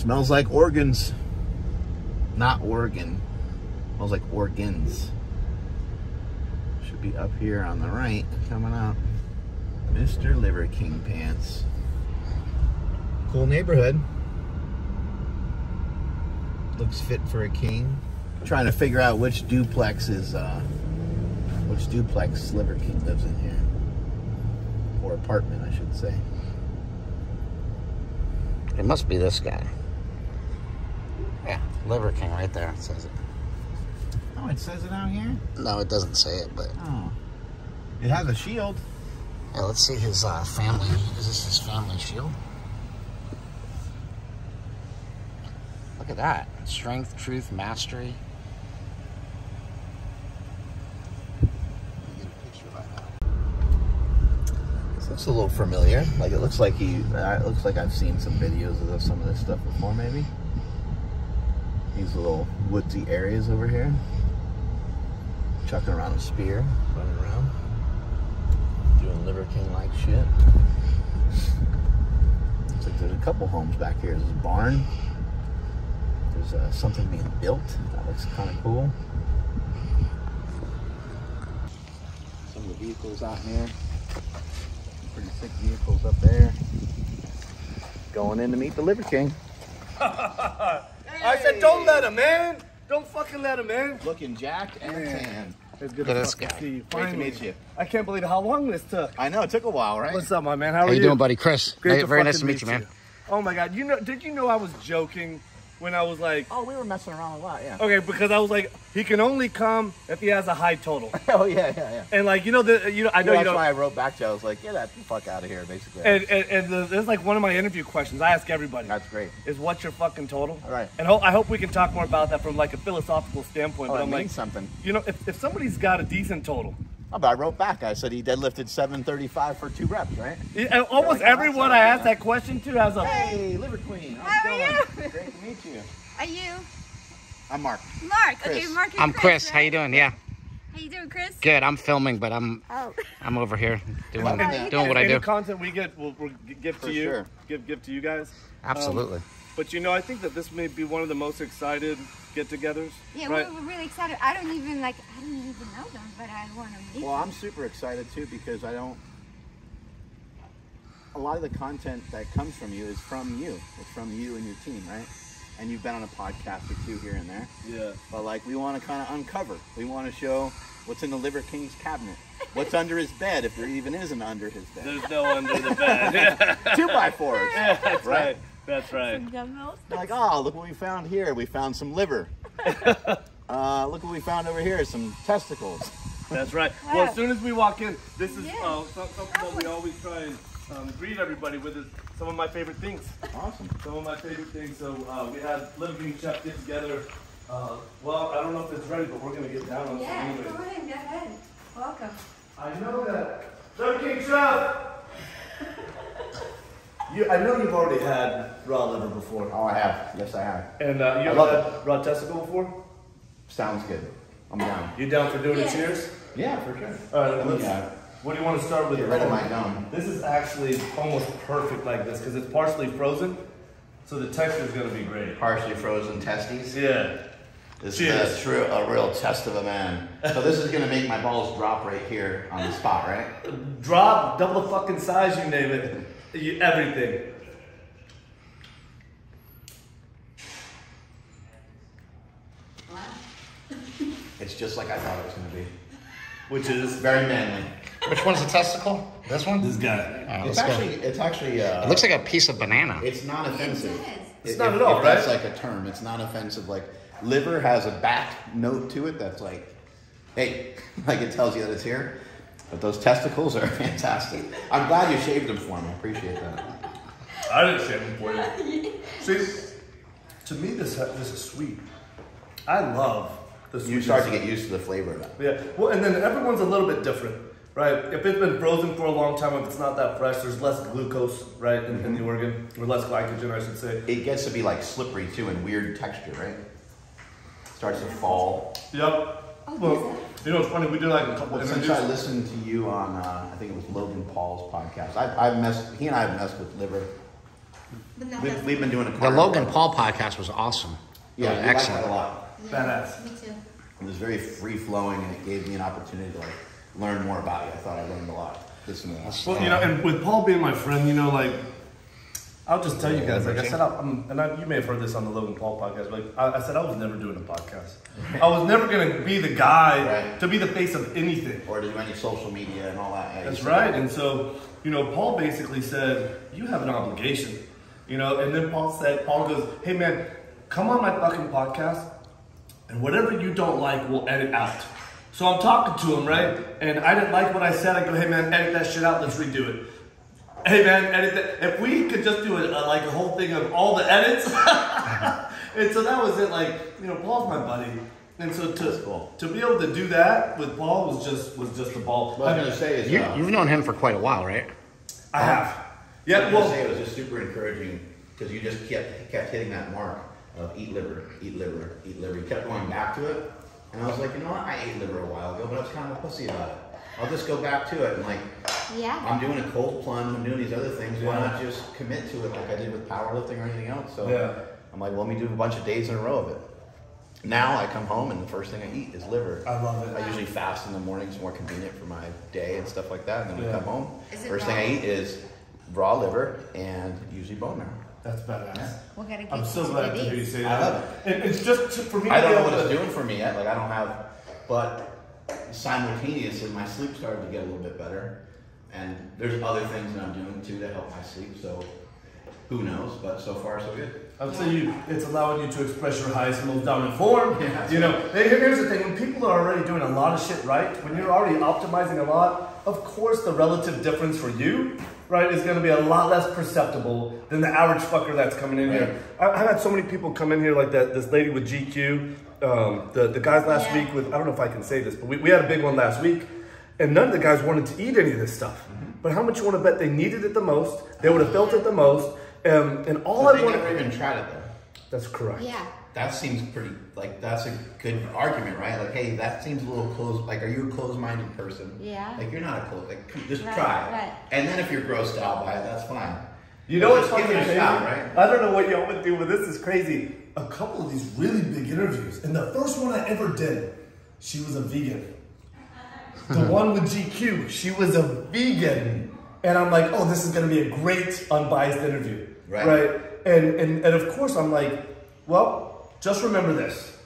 Smells like organs. Not Oregon. Smells like organs. Should be up here on the right, coming out. Mr. Liver King Pants. Cool neighborhood. Looks fit for a king. Trying to figure out which duplex is, uh, which duplex Liver King lives in here. Or apartment, I should say. It must be this guy. Liver King right there. It says it. Oh, it says it out here? No, it doesn't say it, but Oh. It has a shield. yeah, let's see his uh, family. Is this his family shield? Look at that. Strength, truth, mastery. This looks a little familiar. Like it looks like he. Uh, it looks like I've seen some videos of some of this stuff before, maybe. These little woodsy areas over here. Chucking around a spear, running around, doing Liver King like shit. Looks like there's a couple homes back here. There's a barn. There's uh, something being built. That looks kind of cool. Some of the vehicles out here. Pretty sick vehicles up there. Going in to meet the Liver King. I said, don't let him in. Don't fucking let him in. Looking jacked and tan. It's good Look to this fucking guy. see you. Great to meet you. I can't believe how long this took. I know, it took a while, right? What's up, my man? How, How are you doing, buddy? Chris. Great Very, to very nice to fucking meet you, man. Oh my god, you know? Did you know I was joking when I was like, Oh, we were messing around a lot, yeah. okay, because I was like, he can only come if he has a high total, Oh, yeah, yeah, yeah. and like you know the you know I know you that's know. why I wrote back to you. I was like, get that fuck out of here, basically. And, and, and the, this is like one of my interview questions I ask everybody. That's great. Is what's your fucking total? All right. And ho- I hope we can talk more about that from like a philosophical standpoint. Oh, but I'm means like, something. you know, if, if somebody's got a decent total, Oh, but I wrote back. I said he deadlifted 735 for two reps, right? Yeah, almost like, everyone I not asked that question to has a. Hey, Liver Queen. How's How are going? Great to meet you. Are you I'm Mark. Mark? Okay, Mark. and I'm Chris. How right? you doing? Yeah, How you doing, Chris? good. I'm filming, but I'm Oh, I'm over here doing doing what I do. Any do. content we get, we'll, we'll g- give For to you. sure. Give give to you guys. Um, Absolutely. But you know, I think that this may be one of the most excited get-togethers. yeah, right? we're, we're really excited. I don't even like. I don't even know them, but I want to meet. Well, them. I'm super excited too because I don't. A lot of the content that comes from you is from you. It's from you and your team, right? And you've been on a podcast or two here and there. Yeah. But like, we want to kind of uncover. We want to show what's in the Liver King's cabinet. What's under his bed, if there even is an under his bed. There's no under the bed. Two by fours. That's Right. right. That's right. Dumbbells. Like, oh, look what we found here. We found some liver. uh, look what we found over here. Some testicles. That's right. Well, as soon as we walk in, this is Yeah. uh, something that we always try and um, greet everybody with. Is some of my favorite things. Awesome. Some of my favorite things. So uh, we had Little King Chef get together. Uh, well, I don't know if it's ready, but we're gonna get down on Yeah, some go ahead. Go ahead. Welcome. I know that. Little King Chef. You, I know you've already had raw liver before, Oh, I have. Yes, I have. and uh, you I ever love had raw testicle before. Sounds good. I'm down. You down for doing Yeah. a cheers? Yeah, for sure. All right, let's. Yeah. What do you want to start with? Get rid of my gum. This is actually almost perfect like this because it's partially frozen, so the texture is gonna be great. Partially frozen testes. Yeah. This Cheers. is a true, a real test of a man. So this is gonna make my balls drop right here on the spot, right? Drop, double the fucking size, you name it. You, everything. It's just like I thought it was gonna be. Which is Very manly. Which one's the testicle? This one? this guy. All right, It's actually, it's actually. Uh, It looks like a piece of banana. It's not offensive. It is. It's If- not at all, if That's like a term. It's not offensive. Like liver has a back note to it that's like, hey, like it tells you that it's here. But those testicles are fantastic. I'm glad you shaved them for me. I appreciate that. I didn't shave them for you. See, to me, this this is sweet. I love the sweet. You start to get used to the flavor of that. Yeah. Well, and then everyone's a little bit different, right? If it's been frozen for a long time, if it's not that fresh, there's less glucose, right, in, in the mm-hmm. organ, or less glycogen, I should say. It gets to be like slippery too and weird texture, right? Starts to fall. Yep. Oh, Well, you know, it's funny. We did like a couple Well, since interviews. I listened to you on, uh, I think it was Logan Paul's podcast, I, I've messed, he and I have messed with liver We've, we've been doing a The carb- Logan Paul podcast was awesome. Yeah, Uh, we like that excellent. a lot. yeah, Badass. Me too. It was very free flowing, and it gave me an opportunity to like learn more about you. I thought I learned a lot. Listening to that. Well, you know, and with Paul being my friend, you know, like, I'll just tell you guys, like I said, I'm, and I, you may have heard this on the Logan Paul podcast, but I, I said I was never doing a podcast. I was never going to be the guy Right. to be the face of anything. or do any social media and all that. That's right. And so, you know, Paul basically said, You have an obligation. You know, and then Paul said, Paul goes, Hey man, come on my fucking podcast, and whatever you don't like, we'll edit out. So I'm talking to him, right? And I didn't like what I said. I go, Hey man, edit that shit out, let's redo it. Hey man, edit that. If we could just do a, a, like a whole thing of all the edits. and so that was it. Like, you know, Paul's my buddy. And so to, cool. to be able to do that with Paul was just was just a ball. What I was gonna say is, You, uh, you've known him for quite a while, right? I have. I Yeah, was gonna well, say it was just super encouraging because you just kept kept hitting that mark of eat liver, eat liver, eat liver. You kept going back to it, and I was like, you know what? I ate liver a while ago, but I was kind of a pussy about it. I'll just go back to it and like Yeah. I'm doing a cold plunge, I'm doing these other things. Why not just commit to it like I did with powerlifting or anything else? So Yeah. I'm like, well, let me do a bunch of days in a row of it. Now I come home and the first thing I eat is liver. I love it. I usually fast in the morning. It's more convenient for my day and stuff like that. And then we come home. Is First raw? thing I eat is raw liver and usually bone marrow. that's badass. We gotta get I'm so glad to hear you this. say I that. love And it's just to- for me. I don't know what it's doing for me yet. Like I don't have, but simultaneously my sleep started to get a little bit better, and there's other things that I'm doing too to help my sleep. So who knows? But so far so good. I would say you, it's allowing you to express your highest and most dominant form. Yeah. You know, here's the thing: when people are already doing a lot of shit right, when you're already optimizing a lot, of course the relative difference for you, right, is going to be a lot less perceptible than the average fucker that's coming in here. I, I've had so many people come in here like that. This lady with GQ, um, the the guys last Yeah. week with I don't know if I can say this, but we, we had a big one last week, and none of the guys wanted to eat any of this stuff. But how much you want to bet they needed it the most? They would have felt it the most. Um, and all But I they want. never even tried it though. That's correct. Yeah. That seems pretty like that's a good argument, right? Like, hey, that seems a little closed. Like, are you a closed-minded person? Yeah. Like, you're not a closed. Like, just Right, try it. right. And then if you're grossed out by it, that's fine. You know But what's just give fucking it a shot, right? I don't know what y'all would do, but this is crazy. A couple of these really big interviews, and the first one I ever did, she was a vegan. The one with GQ, she was a vegan, and I'm like, oh, this is gonna be a great unbiased interview, Right. And and and of course I'm like, well, just remember this: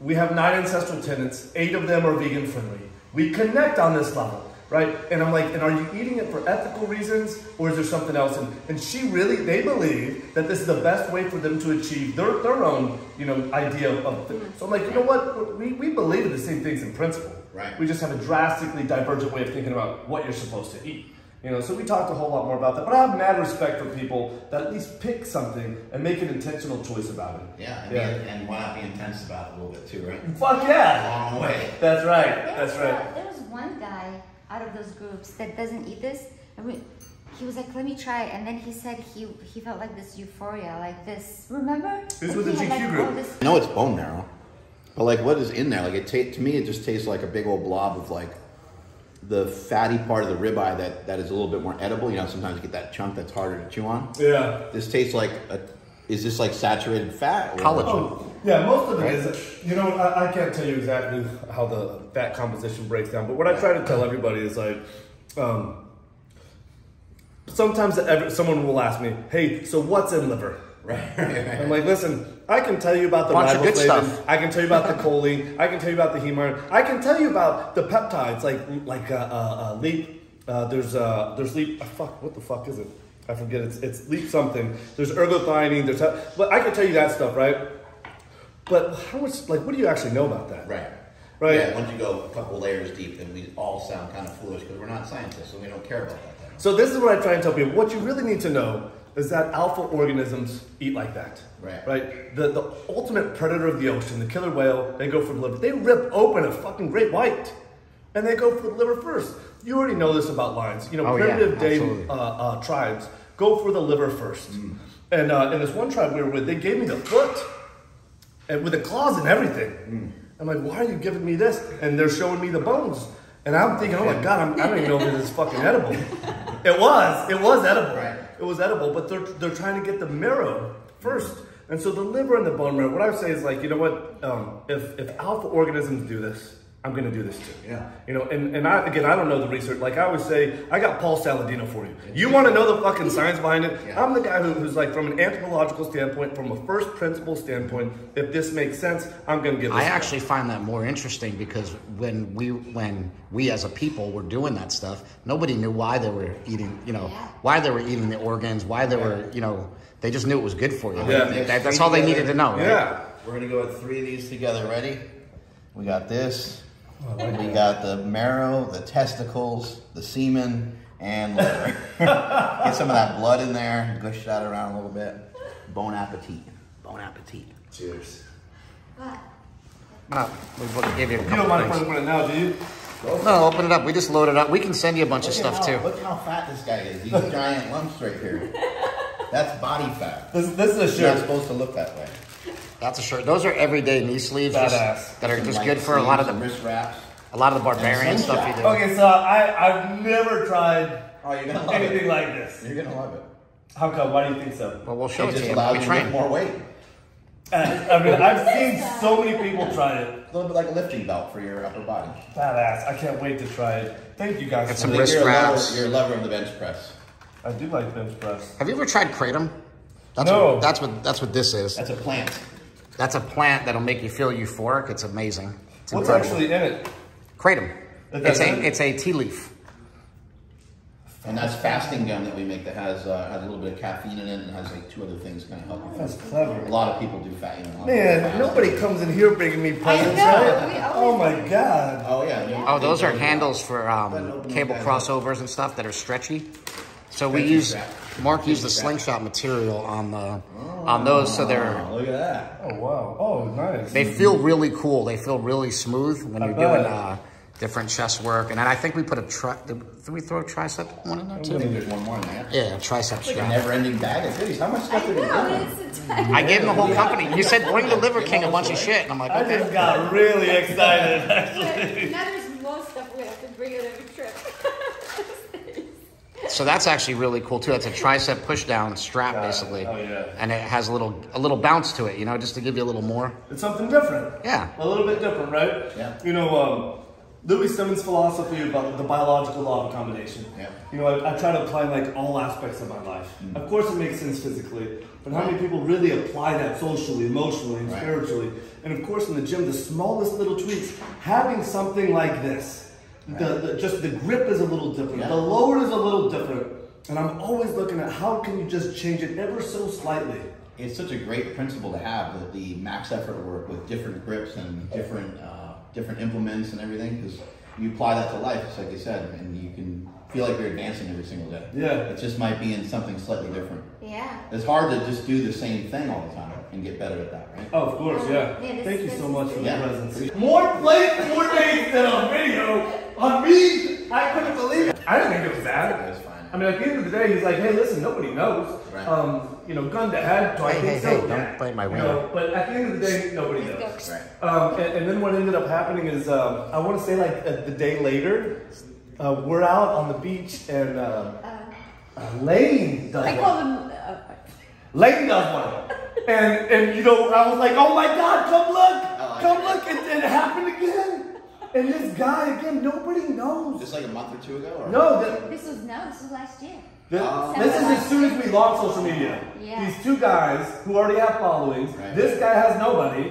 we have nine ancestral tenets, eight of them are vegan friendly. We connect on this level, right? And I'm like, and are you eating it for ethical reasons or is there something else? And, and she really, they believe that this is the best way for them to achieve their, their own, you know, idea of, of so I'm like, you know what? We, we believe in the same things in principle. Right. We just have a drastically divergent way of thinking about what you're supposed to eat. You know, so we talked a whole lot more about that. But I have mad respect for people that at least pick something and make an intentional choice about it. Yeah. And, Yeah. Be, and why not be intense about it a little bit too, right? Fuck yeah! Long way. That's right. There That's right. there was one guy out of those groups that doesn't eat this. I mean, he was like, "Let me try," and then he said he he felt like this euphoria, like this. Remember? This was the GQ like, group. Oh, all I know it's bone marrow, but like, what is in there? Like, it ta- to me, it just tastes like a big old blob of like the fatty part of the ribeye that that is a little bit more edible. You know, sometimes you get that chunk that's harder to chew on. Yeah. This tastes like a. Is this like saturated fat? or- Collagen. Oh, yeah, most of it Right. is. You know, I, I can't tell you exactly how the fat composition breaks down, but what I try to tell everybody is like, um, sometimes every, someone will ask me, "Hey, so what's in liver?" Right. right, I'm like, listen, I can tell you about the Bunch of good riboflavin, stuff. I can tell you about the choline, I can tell you about the hemar, I can tell you about the peptides, like like uh, uh, uh, leap. Uh, there's uh, there's leap. Uh, fuck, what the fuck is it? I forget. It's it's leap something. There's ergothioneine. There's but I can tell you that stuff, right? But how much? Like, what do you actually know about that? Right. Right. Yeah, once you go a couple layers deep, then we all sound kind of foolish because we're not scientists, and we don't care about that. Then. So this is what I try and tell people. What you really need to know is that alpha organisms eat like that. Right. Right. The the ultimate predator of the ocean, the killer whale, they go for the liver. They rip open a fucking great white, and they go for the liver first. You already know this about lions. You know, Oh, yeah, primitive day uh, uh, tribes go for the liver first. And uh, in this one tribe we were with, they gave me the foot, and with the claws and everything. I'm like, why are you giving me this? And they're showing me the bones. And I'm thinking, oh my god, I'm, I don't even know if this is fucking edible. it was, it was edible. Right. it was edible, but they're they're trying to get the marrow first. And so the liver and the bone marrow, what I would say is like, you know what, um, if, if alpha organisms do this, I'm gonna do this too. Yeah. You know, and, and I again I don't know the research. Like I always say, I got Paul Saladino for you. You wanna know the fucking science behind it? Yeah. I'm the guy who, who's like from an anthropological standpoint, from a first principle standpoint, if this makes sense, I'm gonna give this I a go. actually find that more interesting because when we when we as a people were doing that stuff, nobody knew why they were eating, you know, Yeah. why they were eating the organs, why they were, you know, they just knew it was good for you. Yeah. That- that- that's all they needed to know, right? Yeah. We're gonna go with three of these together. Ready? We got this. We got the marrow, the testicles, the semen, and liver. Get some of that blood in there. Gush that around a little bit. Bon appetit. Bon appetit. Cheers. What? No, we both gave you a couple You don't couple mind if I open it now, do you? No, open it up. We just loaded up. We can send you a bunch of Look at stuff how- too. Look how fat this guy is. These giant lumps right here. That's body fat. This, this is a It's not supposed to look that way. That's a shirt. Those are everyday knee sleeves just- that are Some just light good for a lot of the some wrist wraps. a lot of the barbarian And stuff you do. Okay, so I, I've never tried Oh, you're gonna anything it. like this. You're gonna love it. How come? Why do you think so? Well, we'll show It it to just you. allows you to lift train. more weight. Uh, I mean, I've seen so many people try it. A little bit like a lifting belt for your upper body. Badass. I can't wait to try it. Thank you guys. Get for some wrist you're, a lover, wraps. you're a lover of the bench press. I do like bench press. Have you ever tried kratom? That's No. What, that's what that's what this is. That's a plant. That's a plant that'll make you feel euphoric. It's amazing. It's What's incredible. actually in it? kratom? It's a it's a tea leaf. And that's fasting gum that we make that has uh, has a little bit of caffeine in it and has like two other things kind of help you. That's clever. A lot of people do fat. You know, a lot of people Man, nobody comes in here bringing me presents, right? Oh my god. Oh yeah. Oh, those are handles for Go ahead and um, cable those guys up. crossovers and stuff that are stretchy. So we use strap. Mark used the Stretchy strap. slingshot material on the on those, so they're Oh, look at that. Oh wow. Oh nice. they feel really cool. They feel really smooth when I you're bet. doing uh, different chest work. And then I think we put a tri- did, did we throw a tricep one in there I too? think there's one more in there. Yeah, a tricep A strap. never-ending bag of goodies. How much I did we know, give it's them? a time. I gave him the whole company. You said bring the Liver King a bunch of shit, and I'm like, okay. I just got really excited actually. Now there's more stuff we have to bring on every trip. So that's actually really cool too. It's a tricep push down strap Got it. basically, Oh, yeah. and it has a little a little bounce to it, you know, just to give you a little more. It's something different. Yeah. A little bit different, right? Yeah. You know, um, Louie Simmons' philosophy about the biological law of accommodation. Yeah. You know, I, I try to apply like all aspects of my life. Of course, it makes sense physically, but how many people really apply that socially, emotionally, and Right. spiritually? And of course, in the gym, the smallest little tweaks, having something like this, the, the just the grip is a little different, Yeah. the lower is a little different, and I'm always looking at how can you just change it ever so slightly. It's such a great principle to have that the max effort work with different grips and different uh, different implements and everything because you apply that to life, just like you said, and you can feel like you're advancing every single day. Yeah. It just might be in something slightly different. Yeah. It's hard to just do the same thing all the time and get better at that, right? Oh, of course, yeah. Yeah, this- Thank you so much for the Yeah. presents. More plates, more days than on video. On me, I couldn't believe it. I didn't think it was bad. It was fine. I mean, at the end of the day, he's like, hey, listen, nobody knows. Right. Um, you know, gun to head, do I Hey, think hey, so? hey, don't Yeah. bite my You wiener. know, But at the end of the day, nobody knows. Right. Um, and, and then what ended up happening is, um, I want to say like uh, the day later, uh, we're out on the beach and uh, uh, Lane does I one. call them. Uh, Lane does one. And, and you know, I was like, oh my God, come look. Oh, come look. It, it happened again. And this guy, again, nobody knows. Just like a month or two ago? Or No, the, this was no, this was last year. the, Oh. this is as soon as we launched social media. Yeah. These two guys who already have followings, Right. this guy has nobody,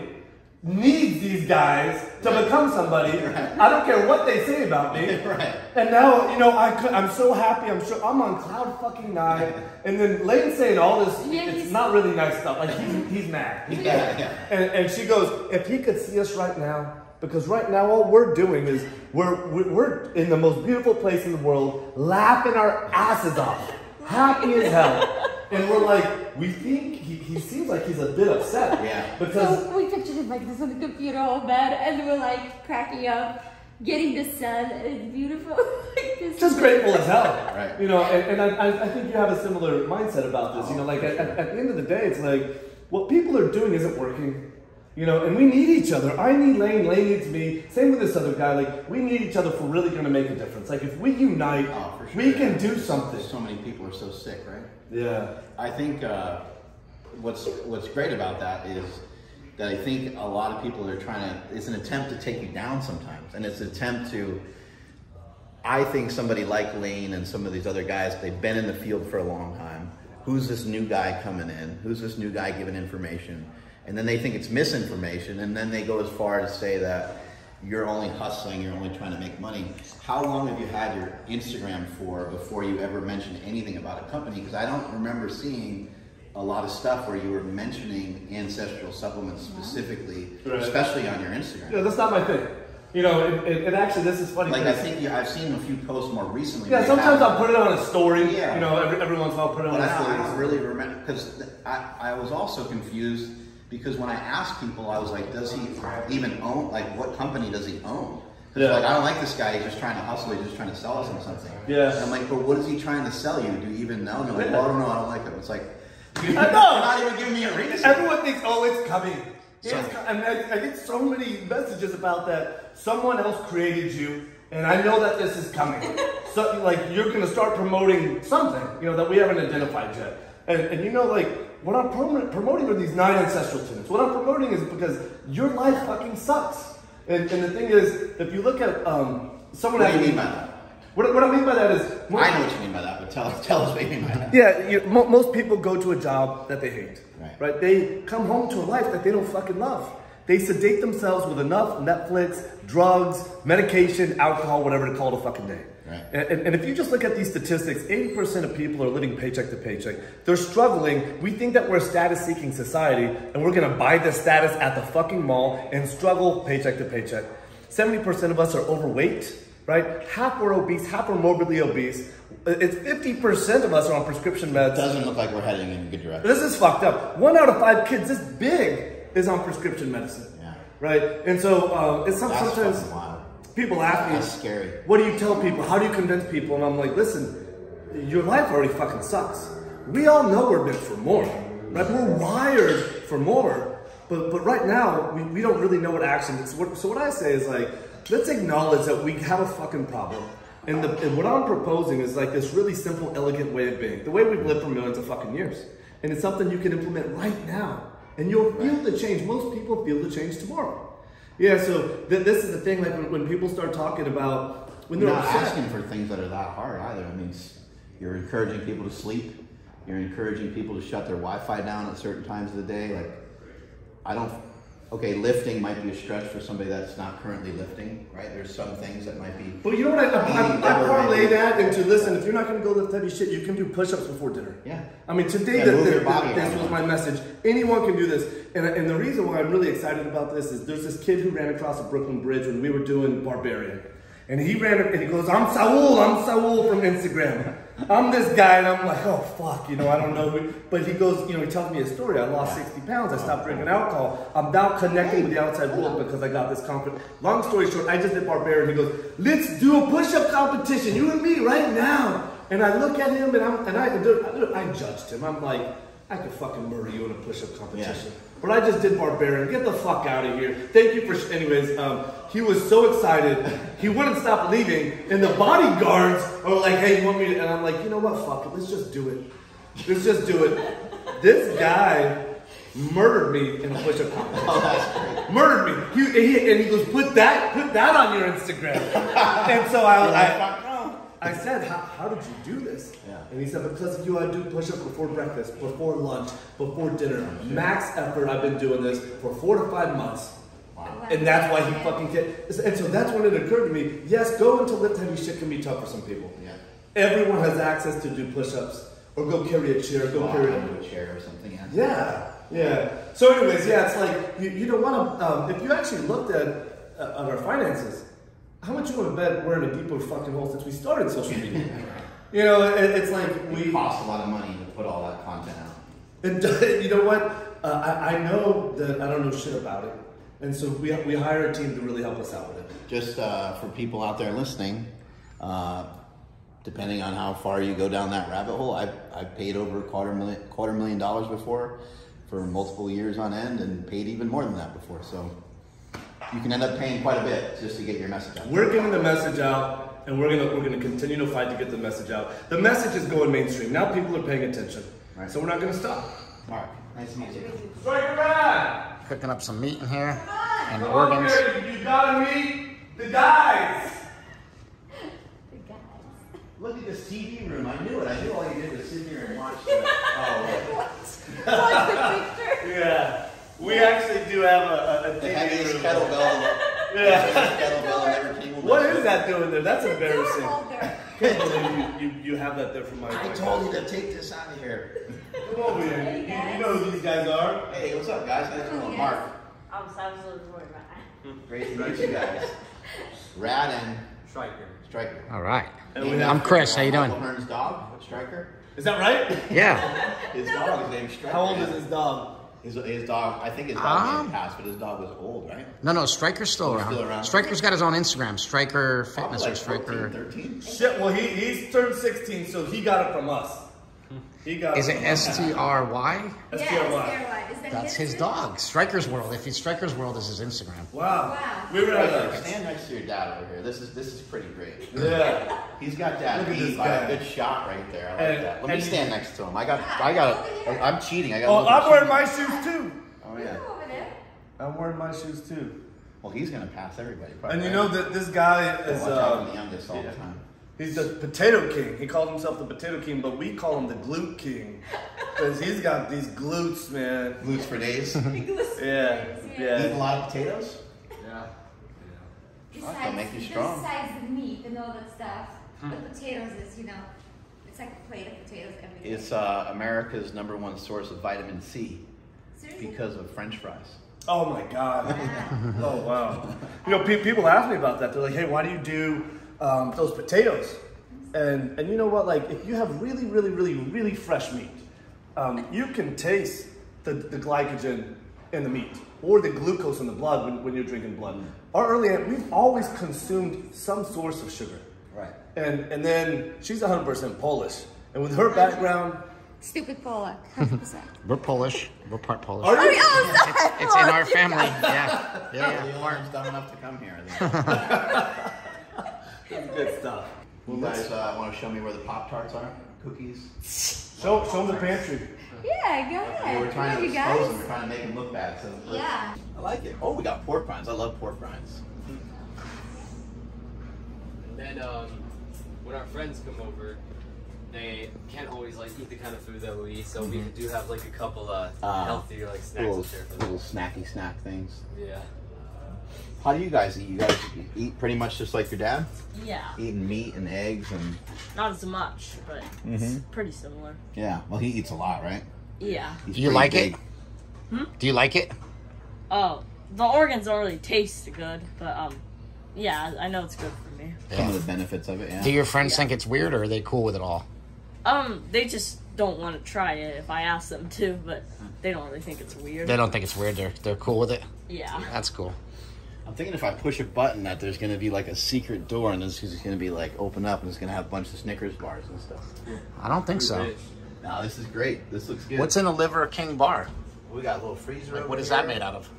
needs these guys to Right. become somebody. Right. I don't care what they say about me. right. And now, you know, I could, I'm so happy. I'm sure I'm on cloud fucking nine. And then Lane's saying all this. Yeah, it's not really nice stuff. Like he's, he's mad. Yeah, yeah. And, and she goes, if he could see us right now, because right now all we're doing is we're, we're, we're in the most beautiful place in the world, laughing our asses off, happy as hell. And we're like, we think he, he seems like he's a bit upset. Yeah. Because So we pictured him like this on the computer all bad, and we're like cracking up, getting the sun. It's beautiful. like this. just grateful as hell. Right. You know, and, and I, I- I think you have a similar mindset about this. You know, like at, at, at the end of the day, it's like what people are doing isn't working. You know, and we need each other. I need Lane, Lane needs me. Same with this other guy. Like, we need each other for really gonna make a difference. Like, if we unite, Oh, for we can do something. So many people are so sick, right? Yeah. I think uh, what's what's great about that is that I think a lot of people are trying to. It's an attempt to take you down sometimes, and it's an attempt to. I think somebody like Lane and some of these other guys, they've been in the field for a long time. Who's this new guy coming in? Who's this new guy giving information? And then they think it's misinformation, and then they go as far as to say that you're only hustling, you're only trying to make money. How long have you had your Instagram for before you ever mentioned anything about a company? Because I don't remember seeing a lot of stuff where you were mentioning ancestral supplements specifically, Right. especially on your Instagram. Yeah, that's not my thing. You know, it, it, it actually, this is funny. Like I think you, I've seen a few posts more recently. Yeah, sometimes I'll put it on a story. Yeah. You know, every, every once in a while I'll put it on But a I story. I don't really remember because I, I was also confused because when I asked people, I was like, does he even own? Like, what company does he own? 'Cause Yeah. Like, I don't like this guy. He's just trying to hustle. He's just trying to sell us on something. Yeah. And I'm like, but what is he trying to sell you? Do you even know? And they're like, well, I don't know. I don't like him. It's like, I you're know. not even giving me a reason. Everyone thinks, oh, it's coming. So- It's co- and I, I get so many messages about that. Someone else created you, and I know that this is coming. so, like, you're gonna start promoting something, you know, that we haven't identified yet. And, and you know, like, what I'm prom- promoting are these nine ancestral tenets. What I'm promoting is because your life fucking sucks. And, and the thing is, if you look at um, someone What do you mean by that? What, what I mean by that is, I know what you mean by that, but tell, tell us what you mean by that. yeah, you, mo- most people go to a job that they hate. Right. They come home to a life that they don't fucking love. They sedate themselves with enough Netflix, drugs, medication, alcohol, whatever to call it a fucking day. Right. And, and, if you just look at these statistics, 80% of people are living paycheck to paycheck. They're struggling. We think that we're a status seeking society and we're gonna buy the status at the fucking mall and struggle paycheck to paycheck. 70% of us are overweight, right? Half are obese, half are morbidly obese. It's 50% of us are on prescription meds. It doesn't look like we're heading in a good direction. This is fucked up. One out of five kids this big is on prescription medicine. Yeah. Right? And so uh, it's That's sometimes. People ask me, That's scary. what do you tell people? How do you convince people? And I'm like, listen, your life already fucking sucks. We all know we're meant for more. Right? We're wired for more. But but right now, we, we don't really know what action is. What- So what I say is like, let's acknowledge that we have a fucking problem. And, the, and what I'm proposing is like this really simple, elegant way of being. The way we've lived for millions of fucking years. And it's something you can implement right now. And you'll feel the change. Most people feel the change tomorrow. Yeah, so th- this is the thing, like when, when people start talking about, when they're not upset. asking for things that are that hard either. I mean, you're encouraging people to sleep. You're encouraging people to shut their Wi-Fi down at certain times of the day. Like, I don't. Okay, lifting might be a stretch for somebody that's not currently lifting, right? There's some things that might be. But you know what? I, I, I, parlay that into listen. If you're not going to go lift heavy shit, you can do push-ups before dinner. Yeah. I mean, today Yeah, the, the- the- this was my message. Anyone can do this, and, and the reason why I'm really excited about this is there's this kid who ran across the Brooklyn Bridge when we were doing Barbarian, and he ran and he goes, "I'm Saul, I'm Saul from Instagram. I'm this guy," and I'm like, "Oh fuck," you know, I don't know who. But he goes, you know, he tells me a story. I lost 60 pounds. I stopped oh, drinking alcohol. I'm now connecting with the outside world because I got this confidence. Long story short, I just did Barbarian. He goes, "Let's do a push-up competition, you and me, right now." And I look at him and I'm and I I, I judged him. I'm like, I could fucking murder you in a push-up competition. But I just did Barbarian. Get the fuck out of here. Thank you for. Anyways, um, he was so excited. He wouldn't stop leaving, and the bodyguards are like, "Hey, you want me?" to? And I'm like, "You know what? Fuck it. Let's just do it. Let's just do it." This guy murdered me in a push-up. Oh, murdered me. He, he, and he goes, "Put that, put that on your Instagram." and so I, I, I said, how, how did you do this? Yeah. And he said, because of you, I do push-ups before breakfast, before lunch, before dinner. Max effort, I've been doing this for four to five months. Wow. And that's why he fucking can And so that's when it occurred to me, yes, going to lift heavy shit can be tough for some people. Yeah. Everyone has access to do push-ups or go carry a chair, go Walk carry a chair or something. Yeah. yeah, yeah. So, anyways, yeah, it's like you, you don't want to. Um, if you actually looked at uh, at our finances, how much you want to bet we're in a deeper fucking hole since we started social media? you know, it, it's like It we. costs a lot of money to put all that content out. And you know what? Uh, I, I know that I don't know shit about it, and so we we hire a team to really help us out with it. Just uh, for people out there listening, uh, depending on how far you go down that rabbit hole, I've, I've paid over a quarter million, quarter million dollars before for multiple years on end and paid even more than that before. So you can end up paying quite a bit just to get your message out. We're getting the message out, and we're gonna we're gonna continue to fight to get the message out. The message is going mainstream. Now people are paying attention, Right. so we're not gonna stop. Mark, nice to meet you. Striker man, Cooking up some meat in here and come organs. here. You gotta meet the guys. The guys. Look at this TV room. I knew it. I knew all you did was sit here and watch. The, oh, What's the picture? Yeah, we actually do have a, a, a the TV heaviest room. kettlebell. Yeah. kettlebell never came What is that doing there? That's Door embarrassing. holder. Can't believe you, you, you have that there for my. I told you to take this out of here. Come over here. You, you, you know who these guys are. Hey, what's up, guys? Nice to meet you. Mark. I'm Savage Lord Great to meet you guys. Rad and Striker. Striker. All right. And I'm Chris. How you doing? Michael Hearn's dog, Striker. Is that right? Yeah. His dog is named Striker. How old is his dog? His, his dog, I think his dog Um, passed, but his dog was old, right? No, no. Striker's still around. still around. Striker's got his own Instagram. Striker Probably Fitness like or Striker. 14, 13. Shit. Well, he he's turned 16, so he got it from us. He got. Is it from S T R Y? Yeah, STRY. STRY. That That's his? his dog. Striker's World. If he's Striker's World is his Instagram. Wow. Wow. We were Striker, at stand next to your dad over here. This is this is pretty great. Yeah. He's got that Look at beat this by guy. a good shot right there. I like And- that. Let me stand next to him. I got I got I'm cheating. I got. Oh, I'm wearing my shoes. shoes too. Oh yeah. I'm wearing my shoes too. Well, he's gonna pass everybody. Probably, And you know that this guy is Watch out, I'm uh, the youngest all the time. He's the potato king. He called himself the potato king, but we call him the glute king because he's got these glutes, man. Glutes for days. Yeah, yeah. Eat a lot of potatoes. Yeah. Besides, that'll make you strong. Besides the meat and all that stuff, the potatoes is, you know, it's like a plate of potatoes every day. It's uh, America's number one source of vitamin C Seriously? because of French fries. Oh my God. Wow. Oh wow. You know, pe- people ask me about that. They're like, "Hey, why do you do um, those potatoes?" And and you know what? Like, if you have really, really, really, really fresh meat, um, you can taste the, the glycogen in the meat or the glucose in the blood when, when you're drinking blood. Our early aunt, we've always consumed some source of sugar. Right. And and then she's 100% Polish, and with her background, Stupid Polak. 100%. We're Polish. We're part Polish. are you? oh, sorry. It's in our family. Yeah. Yeah. The alarm's dumb enough to come here. I. Good stuff. You guys uh, want to show me where the Pop Tarts are? Cookies? Show show them the pantry. Yeah, go Yeah, ahead. we're trying on, to you expose them. guys. We're trying to make them look bad. So Yeah. I like it. Oh, we got pork rinds. I love pork rinds. And then um, when our friends come over, they can't always like eat the kind of food that we eat, so we do have like a couple uh, Ah, healthy like snacks Little, and shit for them. little snacky snack things. Yeah. How do you guys eat? You guys eat pretty much just like your dad? Yeah, Eating meat and eggs and not as much, but it's Mhm. pretty similar. yeah. Well, he eats a lot, right? Yeah. He's Do you like big. it? Do you like it? Oh, the organs don't really taste good, but um, yeah, I know it's good for me. Some of the benefits of it. Yeah. Do your friends think it's weird or are they cool with it all? Um, they just don't want to try it if I ask them to, but they don't really think it's weird. They don't think it's weird. They're they're cool with it. Yeah. That's cool. I'm thinking if I push a button that there's going to be like a secret door and this is going to be like open up and it's going to have a bunch of Snickers bars and stuff. I don't think so. No, this is great. This looks good. What's in a liver king bar? we got a little freezer. Like, over what is here. that made out of?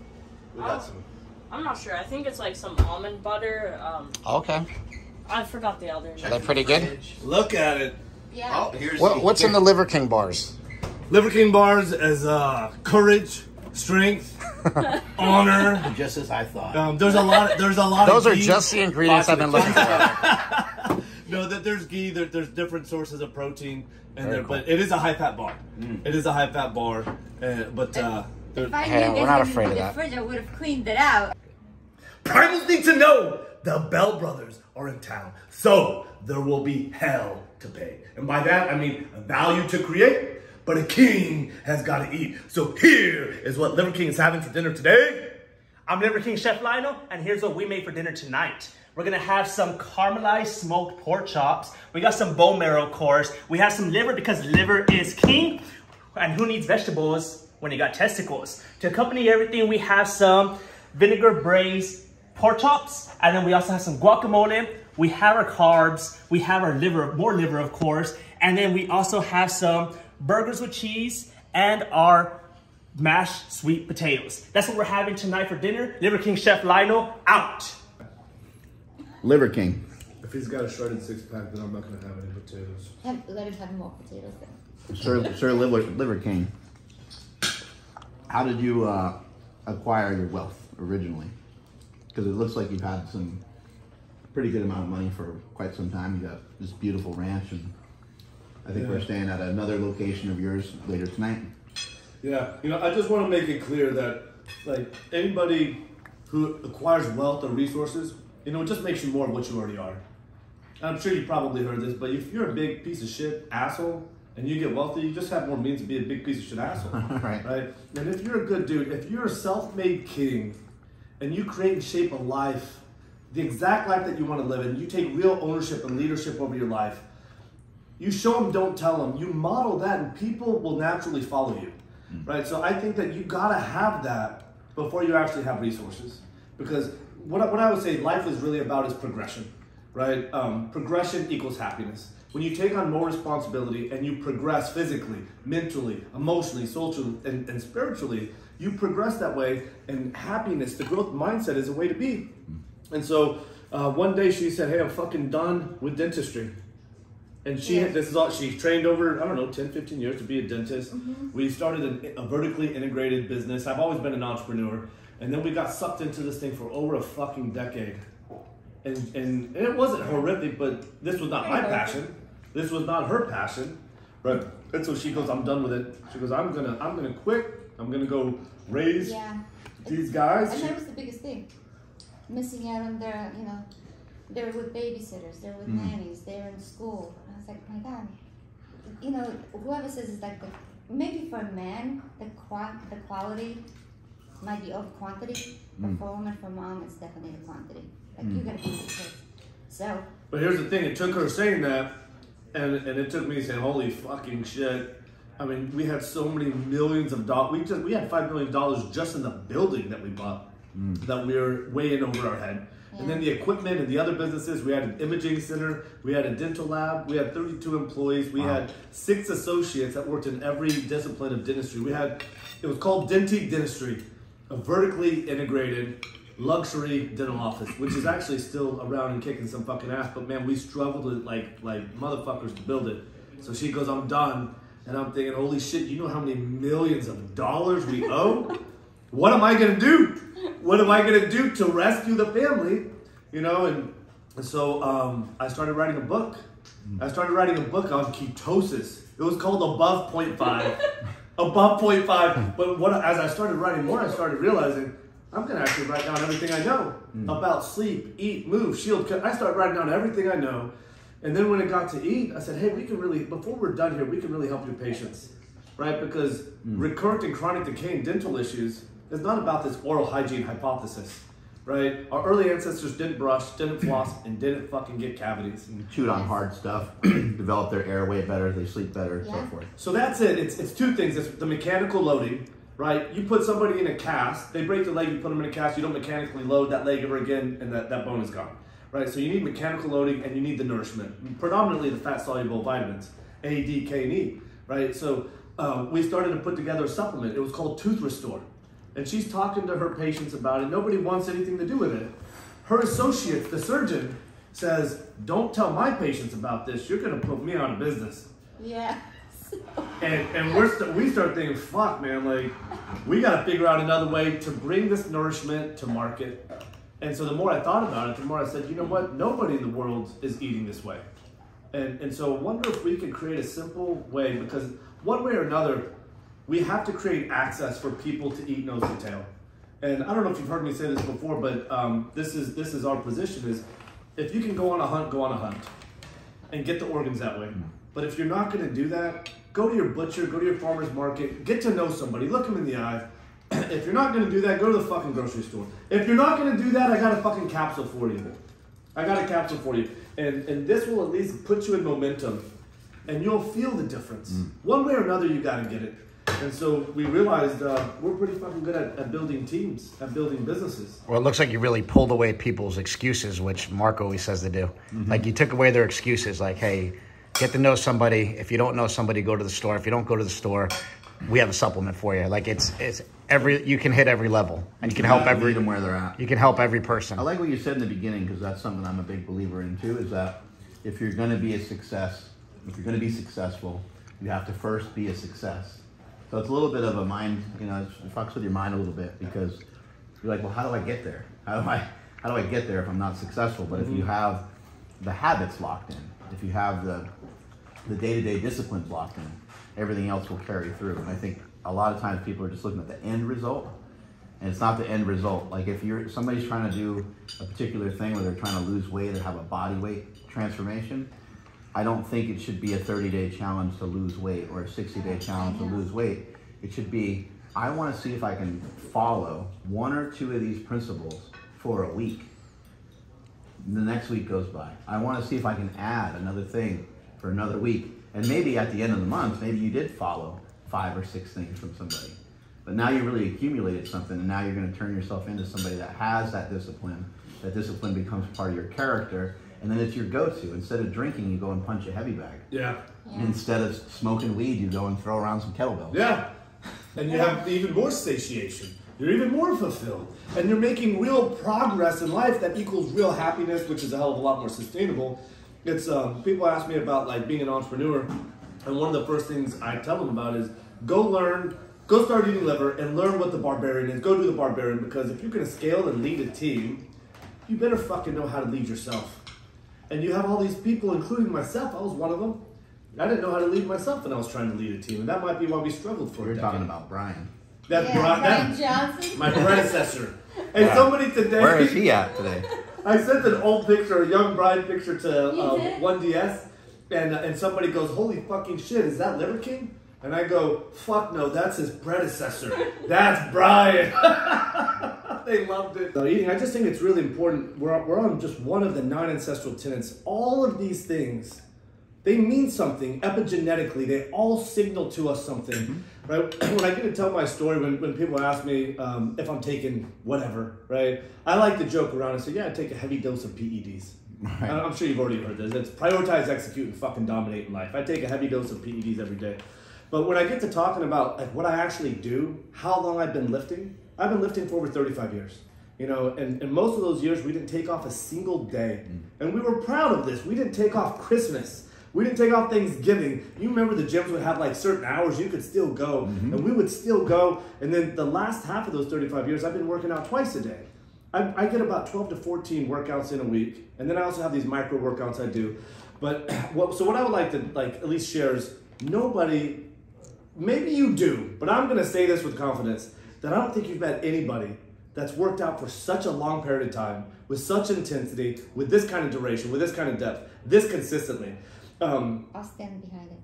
We got some. I'm not sure. I think it's like some almond butter. Um, Okay. I forgot the other Are name. they pretty good? Look at it. Yeah. Oh, here's What, what's in the liver king bars? Liver King bars as uh, courage, strength, honor. just as I thought. Um, there's a lot. There's a lot. Those of are ghee. just the ingredients I've been looking for. No, that there's ghee. There, there's different sources of protein, and Very there, cool. but it is a high fat bar. It is a high fat bar, uh, but uh, If I Hey, we're not afraid of the that. fridge, I would have cleaned it out. primals need to know the Bell Brothers are in town, so there will be hell to pay, and by that I mean a value to create. But a king has got to eat. So here is what Liver King is having for dinner today. I'm Liver King Chef Lionel, and here's what we made for dinner tonight. We're gonna have some caramelized smoked pork chops. We got some bone marrow, of course. We have some liver because liver is king. And who needs vegetables when you got testicles? To accompany everything, we have some vinegar braised pork chops, and then we also have some guacamole. We have our carbs. We have our liver, more liver, of course. And then we also have some burgers with cheese and our mashed sweet potatoes. That's what we're having tonight for dinner. Liver King Chef Lionel out. Liver King. If he's got a shredded six pack, then I'm not gonna have any potatoes. Have, let him have more potatoes then. Sir, Sir Liver, Liver King. How did you uh, acquire your wealth originally? Because it looks like you've had some pretty good amount of money for quite some time. You got this beautiful ranch, and I think we're staying at another location of yours later tonight. Yeah, you know, I just want to make it clear that, like, anybody who acquires wealth or resources, you know, it just makes you more of what you already are. I'm sure you probably heard this, but if you're a big piece of shit asshole and you get wealthy, you just have more means to be a big piece of shit asshole. Right. Right? And if you're a good dude, if you're a self made king and you create and shape a life, the exact life that you want to live in, you take real ownership and leadership over your life, you show them, don't tell them. You model that, and people will naturally follow you, right? So I think that you gotta have that before you actually have resources, because what I, what I would say life is really about is progression, right? Um, progression equals happiness. When you take on more responsibility and you progress physically, mentally, emotionally, socially, and, and spiritually, you progress that way, and happiness, the growth mindset, is a way to be. And so uh, one day she said, "Hey, I'm fucking done with dentistry." And she, Yeah. this is all, she trained over, I don't know, 10, 15 years to be a dentist. Mm-hmm. We started a, a vertically integrated business. I've always been an entrepreneur. And then we got sucked into this thing for over a fucking decade. And, and, and it wasn't horrific, but this was not my passion. This was not her passion. Right? And so she goes, I'm done with it. She goes, I'm gonna, I'm gonna quit. I'm gonna go raise Yeah. these guys. And that was the biggest thing. Missing out on their, you know, they're with babysitters, they're with mm-hmm. nannies, they're in school. And like, my God, you know, whoever says it's like the, maybe for a man, the qua- the quality might be over quantity, but mm. for a woman, for mom, it's definitely the quantity. Like mm. you gotta be with the kids. So But here's the thing: it took her saying that, and and it took me saying, "Holy fucking shit!" I mean, we had so many millions of dollars. We just we had five million dollars just in the building that we bought, mm. that we were way in over our head. And then the equipment and the other businesses. We had an imaging center. We had a dental lab. We had 32 employees. We had six associates that worked in every discipline of dentistry. We had it was called Dentique Dentistry, a vertically integrated luxury dental office, which is actually still around and kicking some fucking ass. But man, we struggled with like like motherfuckers to build it. So she goes, I'm done. And I'm thinking, holy shit, you know how many millions of dollars we owe? What am I gonna do? What am I gonna do to rescue the family? You know, and, and so um, I started writing a book. Hmm. I started writing a book on ketosis. It was called Above Point 0.5. Above Point 0.5. Hmm. But what as I started writing more, I started realizing I'm gonna actually write down everything I know hmm. about sleep, eat, move, shield. I started writing down everything I know. And then when it got to eat, I said, hey, we can really, before we're done here, we can really help your patients, right? Because recurrent and chronic decay and dental issues is not about this oral hygiene hypothesis, right? Our early ancestors didn't brush, didn't floss, and didn't fucking get cavities. And Chewed on hard stuff, develop their airway better, they sleep better, so forth. So that's it. It's, it's two things. It's the mechanical loading, right? You put somebody in a cast, they break the leg, you put them in a cast, you don't mechanically load that leg ever again, and that, that bone is gone, right? So you need mechanical loading and you need the nourishment, predominantly the fat soluble vitamins, A, D, K, and E, right? So uh, we started to put together a supplement. It was called Tooth Restore. And she's talking to her patients about it. Nobody wants anything to do with it. Her associate, the surgeon, says, Don't tell my patients about this. You're going to put me out of business. yeah. And and we're st- we start thinking, fuck, man, like we got to figure out another way to bring this nourishment to market. And so the more I thought about it, the more I said, you know what? Nobody in the world is eating this way. And and so I wonder if we could create a simple way because one way or another, we have to create access for people to eat nose to tail. And I don't know if you've heard me say this before, but um, this is this is our position: is if you can go on a hunt, go on a hunt, and get the organs that way. But if you're not going to do that, go to your butcher, go to your farmer's market, get to know somebody, look them in the eye. if you're not going to do that, go to the fucking grocery store. If you're not going to do that, I got a fucking capsule for you. I got a capsule for you. And, and this will at least put you in momentum and you'll feel the difference. One way or another, you got to get it. And so we realized uh, we're pretty fucking good at, at building teams, at building businesses. Well, it looks like you really pulled away people's excuses, which Mark always says to do. Like you took away their excuses, like, hey, get to know somebody. If you don't know somebody, go to the store. If you don't go to the store, we have a supplement for you. Like it's it's every you can hit every level and you can help every meet them where they're at. you can help every person. I like what you said in the beginning because that's something I'm a big believer in too. Is that if you're going to be a success, if you're going to be successful, you have to first be a success. So it's a little bit of a mind, you know, it fucks with your mind a little bit because you're like, well, how do I get there? How do I how do I get there if I'm not successful? But if you mm-hmm. have the habits locked in, if you have the the day-to-day disciplines locked in, everything else will carry through. And I think a lot of times people are just looking at the end result, and it's not the end result. Like if you're somebody's trying to do a particular thing where they're trying to lose weight or have a body weight transformation, I don't think it should be a 30-day challenge to lose weight or a 60-day challenge to lose weight. It should be I want to see if I can follow one or two of these principles for a week the next week goes by. I want to see if I can add another thing for another week. And maybe at the end of the month, maybe you did follow five or six things from somebody. But now you really accumulated something, and now you're going to turn yourself into somebody that has that discipline. That discipline becomes part of your character, and then it's your go to. Instead of drinking, you go and punch a heavy bag. Yeah. Instead of smoking weed, you go and throw around some kettlebells. Yeah. And you have even more satiation. You're even more fulfilled. And you're making real progress in life that equals real happiness, which is a hell of a lot more sustainable. It's um, people ask me about like being an entrepreneur, and one of the first things I tell them about is go learn, go start eating liver and learn what the barbarian is. Go do the barbarian because if you're gonna scale and lead a team, you better fucking know how to lead yourself. And you have all these people, including myself. I was one of them. I didn't know how to lead myself when I was trying to lead a team, and that might be why we struggled for. a You're decade. talking about Brian. That yeah, brought Brian that Johnson. my predecessor. And somebody today, Where is he at today? I sent an old picture, a young Brian picture to You um, 1DS, and uh, and somebody goes, "Holy fucking shit, is that Liver King?" And I go, "Fuck no, that's his predecessor. That's Brian." they loved it. So eating, I just think it's really important. We're we're on just one of the nine ancestral tenets. All of these things they mean something epigenetically. They all signal to us something, right? when I get to tell my story, when, when people ask me um, if I'm taking whatever, right? I like to joke around and say, yeah, I take a heavy dose of PEDs. Right. I'm sure you've already heard this. It's prioritize, execute, and fucking dominate in life. I take a heavy dose of PEDs every day. But when I get to talking about like what I actually do, how long I've been lifting, I've been lifting for over 35 years. You know, and, and most of those years we didn't take off a single day. Mm. And we were proud of this. We didn't take off Christmas. We didn't take off Thanksgiving. You remember the gyms would have like certain hours you could still go, mm-hmm. and we would still go. And then the last half of those 35 years, I've been working out twice a day. I, I get about 12 to 14 workouts in a week, and then I also have these micro workouts I do. But what, so what I would like to like at least share is nobody, maybe you do, but I'm gonna say this with confidence that I don't think you've met anybody that's worked out for such a long period of time with such intensity, with this kind of duration, with this kind of depth, this consistently. Um, I'll stand behind it.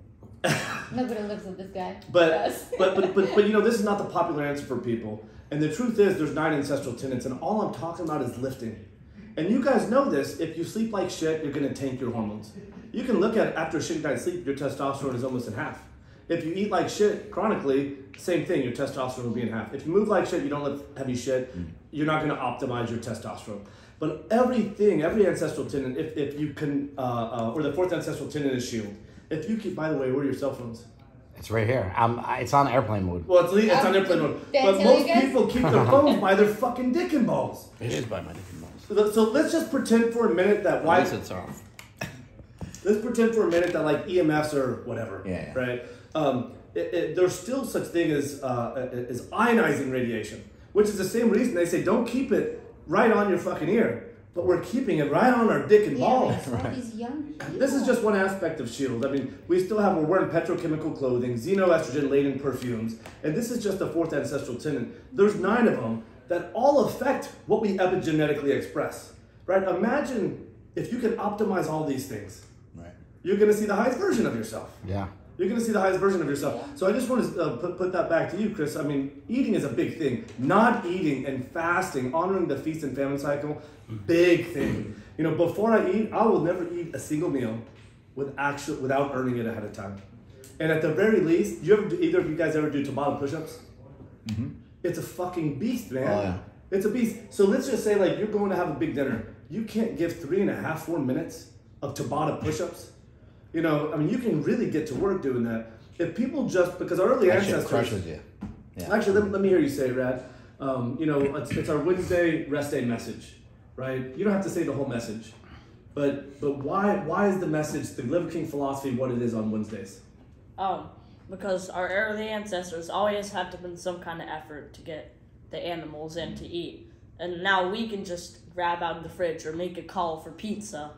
Nobody looks at this guy. but, but, but, but, but, you know, this is not the popular answer for people. And the truth is, there's nine ancestral tenets, and all I'm talking about is lifting. And you guys know this. If you sleep like shit, you're going to tank your hormones. You can look at after a shitty night's sleep, your testosterone is almost in half. If you eat like shit chronically, same thing, your testosterone will be in half. If you move like shit, you don't lift heavy shit, you're not going to optimize your testosterone. But everything, every ancestral tenet, if, if you can, uh, uh, or the fourth ancestral tenet is shield. If you keep, by the way, where are your cell phones? It's right here. Um, I- it's on airplane mode. Well, it's, le- it's on Um, airplane mode. But most people keep their phones by their fucking dick and balls. It is by my different balls. So, so let's just pretend for a minute that At why. least it's off. Let's pretend for a minute that like EMFs or whatever. Yeah, yeah. Right. Um, it, it, there's still such thing as uh, as ionizing radiation, which is the same reason they say don't keep it right on your fucking ear, but we're keeping it right on our dick and yeah, balls. it's all these young people. This is just one aspect of Shield. I mean, we still have, we're wearing petrochemical clothing, xenoestrogen laden perfumes, and this is just the fourth ancestral tenet. There's nine of them that all affect what we epigenetically express, right? Imagine if you can optimize all these things, Right. you're gonna see the highest version of yourself. Yeah. You're gonna see the highest version of yourself. So I just want to uh, put, put that back to you, Chris. I mean, eating is a big thing. Not eating and fasting, honoring the feast and famine cycle, big thing. You know, before I eat, I will never eat a single meal with actual without earning it ahead of time. And at the very least, you ever do, either of you guys ever do Tabata push-ups? It's a fucking beast, man. Oh, yeah. It's a beast. So let's just say like you're going to have a big dinner. You can't give three and a half, four minutes of Tabata push-ups. You know, I mean, you can really get to work doing that. if people just because our early That shit ancestors crushes you. Yeah. Actually, let, let me hear you say it, Rad. Um, you know, it's, it's our Wednesday rest day message, right? You don't have to say the whole message, but but why why is the message the Liver King philosophy what it is on Wednesdays? Um, because our early ancestors always had to put some kind of effort to get the animals in to eat. And now we can just grab out of the fridge or make a call for pizza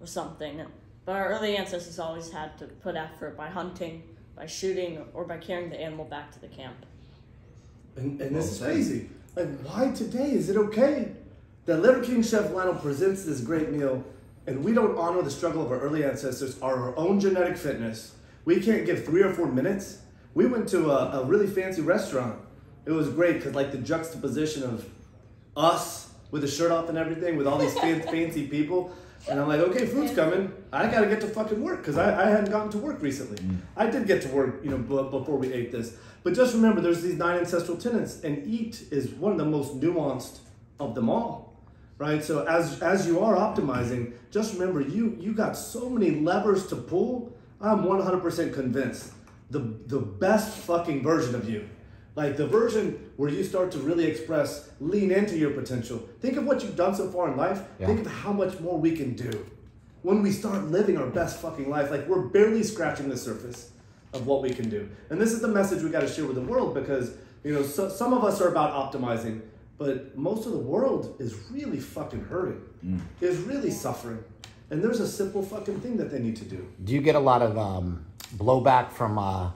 or something. But our early ancestors always had to put effort by hunting, by shooting, or by carrying the animal back to the camp. And, and this Well is crazy. Like, why today is it okay that Liver King Chef Lionel presents this great meal and we don't honor the struggle of our early ancestors, our own genetic fitness? We can't give three or four minutes. We went to a, a really fancy restaurant. It was great because, like, the juxtaposition of us with a shirt off and everything, with all these fancy people. And I'm like, okay, food's coming. I gotta get to fucking work because I, I hadn't gotten to work recently. Mm. I did get to work, you know, b- before we ate this. But just remember, there's these nine ancestral tenets, and eat is one of the most nuanced of them all, right? So as as you are optimizing, just remember, you you got so many levers to pull. I'm 100% convinced the the best fucking version of you like the version where you start to really express, lean into your potential. Think of what you've done so far in life. Yeah. Think of how much more we can do when we start living our best fucking life. Like we're barely scratching the surface of what we can do. And this is the message we got to share with the world because, you know, so, some of us are about optimizing, but most of the world is really fucking hurting, is really suffering. And there's a simple fucking thing that they need to do. Do you get a lot of um, blowback from uh,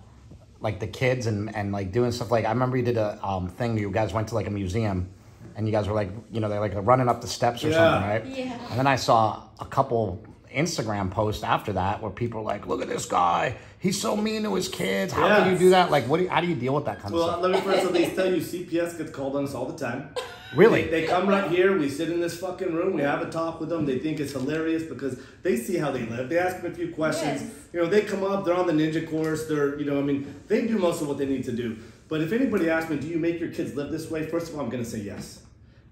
like the kids and, and like doing stuff. Like I remember you did a um, thing. Where you guys went to like a museum and you guys were like you know they're like running up the steps or Yeah. something right? Yeah. and then I saw a couple Instagram posts after that where people were like look at this guy. He's so mean to his kids. How do you do that? Like what do you, how do you deal with that kind of Well, let me first at least tell you, CPS gets called on us all the time. Really They, they come right here. We sit in this fucking room. We have a talk with them. They think it's hilarious because they see how they live. They ask them a few questions. Yes. You know, they come up. They're on the ninja course. They're, you know, I mean, they do most of what they need to do. But if anybody asks me, do you make your kids live this way? First of all, I'm going to say yes.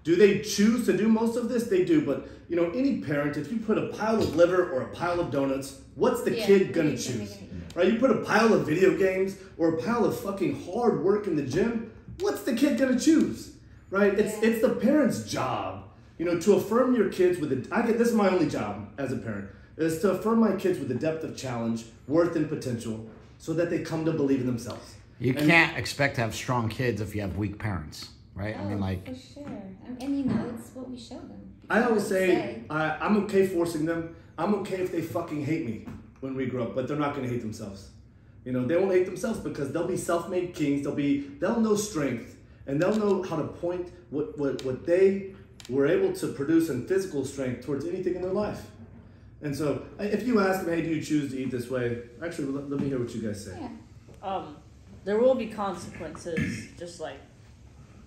Do they choose to do most of this? They do. But you know, any parent, if you put a pile of liver or a pile of donuts, what's the Yeah, kid gonna are you gonna choose? Right? You put a pile of video games or a pile of fucking hard work in the gym. What's the kid gonna choose? Right? It's Yeah. it's the parent's job, you know, to affirm your kids with a. I get this is my only job as a parent is to affirm my kids with the depth of challenge, worth, and potential, so that they come to believe in themselves. you And- can't expect to have strong kids if you have weak parents right I mean Oh, like for sure. And, and you know, it's what we show them. I always What we say I, I'm okay forcing them. I'm okay if they fucking hate me when we grow up, but they're not gonna hate themselves. You know, they won't hate themselves because they'll be self-made kings. They'll be they'll know strength and they'll know how to point what what, what they were able to produce in physical strength towards anything in their life. And so, if you ask them, hey, do you choose to eat this way? Actually, let, let me hear what you guys say. Yeah. Um, there will be consequences, just like,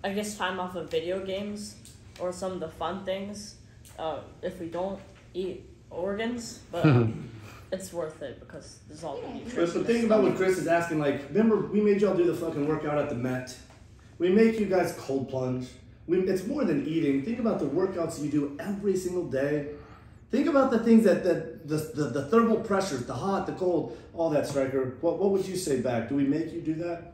I guess, time off of video games or some of the fun things uh, if we don't eat organs, but um, it's worth it because there's all the nutrition. But the thing about what Chris is asking, like, remember we made y'all do the fucking workout at the Met. We make you guys cold plunge. We, it's more than eating. Think about the workouts you do every single day. Think about the things that, that the, the, the thermal pressures, the hot, the cold, all that, Striker. What, what would you say back? Do we make you do that?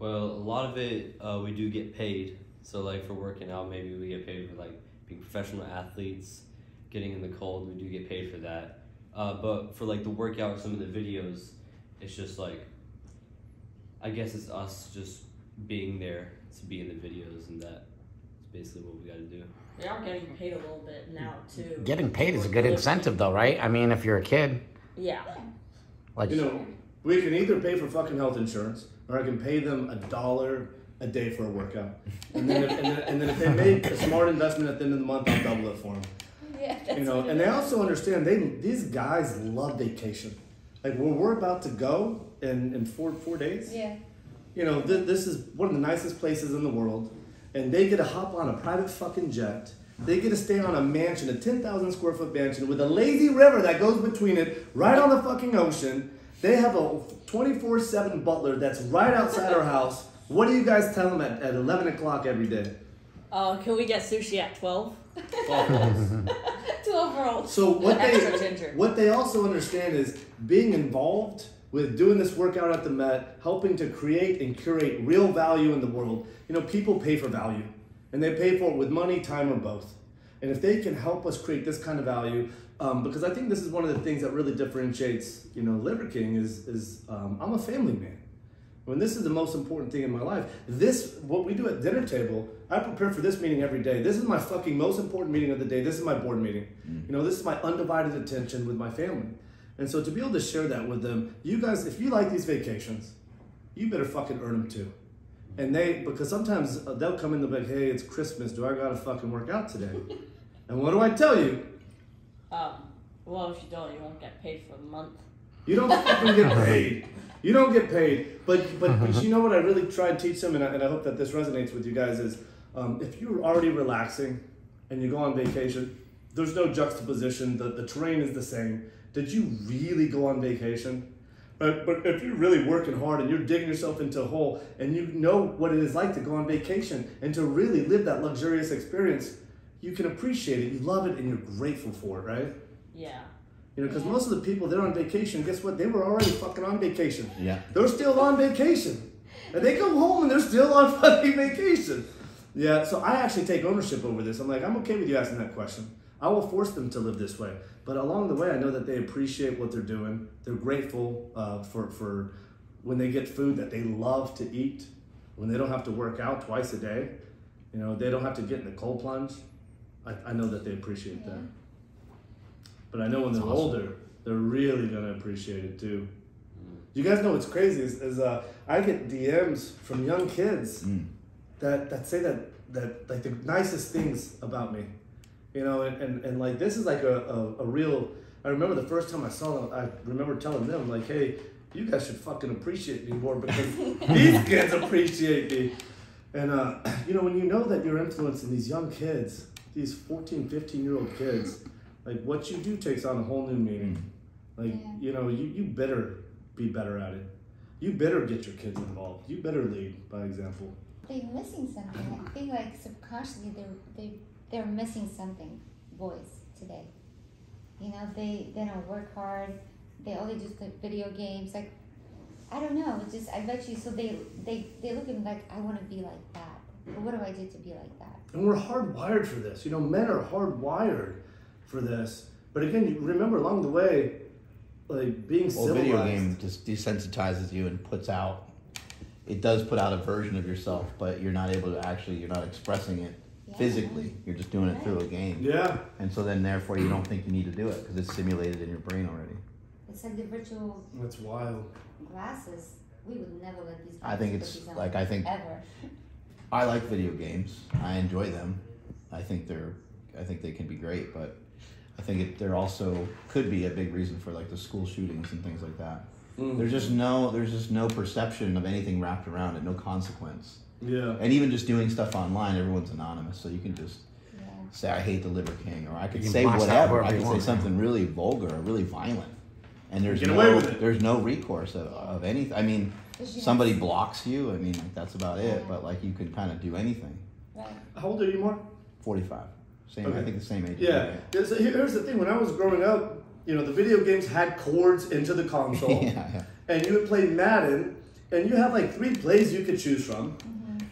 Well, a lot of it uh, we do get paid. So like for working out, maybe we get paid for like being professional athletes, getting in the cold. We do get paid for that. Uh, but for like the workout or some of the videos, it's just like, I guess it's us just being there to be in the videos, and that's basically what we got to do. We are getting paid a little bit now too. getting paid is a good incentive though right I mean if you're a kid Yeah. like You know, we can either pay for fucking health insurance or I can pay them a dollar a day for a workout. And then, if, and, then, and then if they make a smart investment at the end of the month, I'll double it for them. Yeah, you know, and they also understand they these guys love vacation. Like where we're about to go in, in four four days. Yeah. You know, th- this is one of the nicest places in the world, and they get to hop on a private fucking jet. They get to stay on a mansion, a ten thousand square foot mansion with a lazy river that goes between it, right on the fucking ocean. They have a twenty four seven butler that's right outside our house. What do you guys tell them at, at eleven o'clock every day? Uh, can we get sushi at twelve? Twelve rolls. So what Extra they what they also understand is being involved with doing this workout at the Met, helping to create and curate real value in the world. You know, people pay for value, and they pay for it with money, time, or both. And if they can help us create this kind of value, um, because I think this is one of the things that really differentiates, you know, Liver King is is um, I'm a family man. When this is the most important thing in my life, this what we do at dinner table. I prepare for this meeting every day. This is my fucking most important meeting of the day. This is my board meeting. You know, this is my undivided attention with my family. And so to be able to share that with them, you guys, if you like these vacations, you better fucking earn them too. And they, because sometimes uh, they'll come in and be like, hey, it's Christmas. Do I gotta fucking work out today? and what do I tell you? Um, well, if you don't, you won't get paid for the month. You don't fucking get paid. You don't get paid. But but, but you know what I really try and teach them, and I, and I hope that this resonates with you guys is um, if you're already relaxing and you go on vacation, there's no juxtaposition. The the terrain is the same. Did you really go on vacation? But, but if you're really working hard and you're digging yourself into a hole and you know what it is like to go on vacation and to really live that luxurious experience, you can appreciate it, you love it, and you're grateful for it, right? Yeah. You know, because most of the people they're on vacation, guess what? They were already fucking on vacation. Yeah. They're still on vacation. And they come home and they're still on fucking vacation. Yeah, so I actually take ownership over this. I'm like, I'm okay with you asking that question. I will force them to live this way. But along the way, I know that they appreciate what they're doing. They're grateful uh, for, for when they get food that they love to eat, when they don't have to work out twice a day. You know, they don't have to get in the cold plunge. I, I know that they appreciate that. But I know when they're older, they're really gonna appreciate it too. You guys know what's crazy is, is uh, I get DMs from young kids that, that say that that like the nicest things about me, you know, and, and, and like this is like a, a, a real. I remember the first time I saw them, I remember telling them like, hey, you guys should fucking appreciate me more because these kids appreciate me. And uh, you know when you know that you're influencing these young kids, these 14, 15 year old kids, like what you do takes on a whole new meaning. Like Yeah. you know you, you better be better at it. You better get your kids involved. You better lead by example. They're missing something. I think like subconsciously they're they they're missing something. Boys today, you know, they they don't work hard. They only just play video games. Like I don't know. It's just I bet you. So they they they look at me like I want to be like that. But what do I do to be like that? And we're hardwired for this. You know, men are hardwired for this. But again, you remember along the way, like being Well, civilized. video game just desensitizes you and puts out. It does put out a version of yourself, but you're not able to actually. You're not expressing it Yeah. physically. You're just doing it through a game, Yeah. and so then therefore you don't think you need to do it because it's simulated in your brain already. It's like the virtual That's wild. glasses. We would never let these. I think it's put these on, like I think ever. I like video games. I enjoy them. I think they're I think they can be great, but I think it, they're also could be a big reason for like the school shootings and things like that. Mm. There's just no there's just no perception of anything wrapped around it, no consequence. Yeah. And even just doing stuff online, everyone's anonymous, so you can just Yeah. say I hate the Liver King, or I could say whatever. I you could say want. something really vulgar, or really violent, and there's Get no away with it. there's no recourse of, of anything. I mean, Because you somebody blocks you. I mean, that's about it. Yeah. But like, you can kind of do anything. Right. How old are you, Mark? Forty-five, same. I think the same age. as Yeah. yeah. So here's the thing. When I was growing up, you know, the video games had cords into the console, yeah, yeah. and you would play Madden, and you had like three plays you could choose from. Mm-hmm.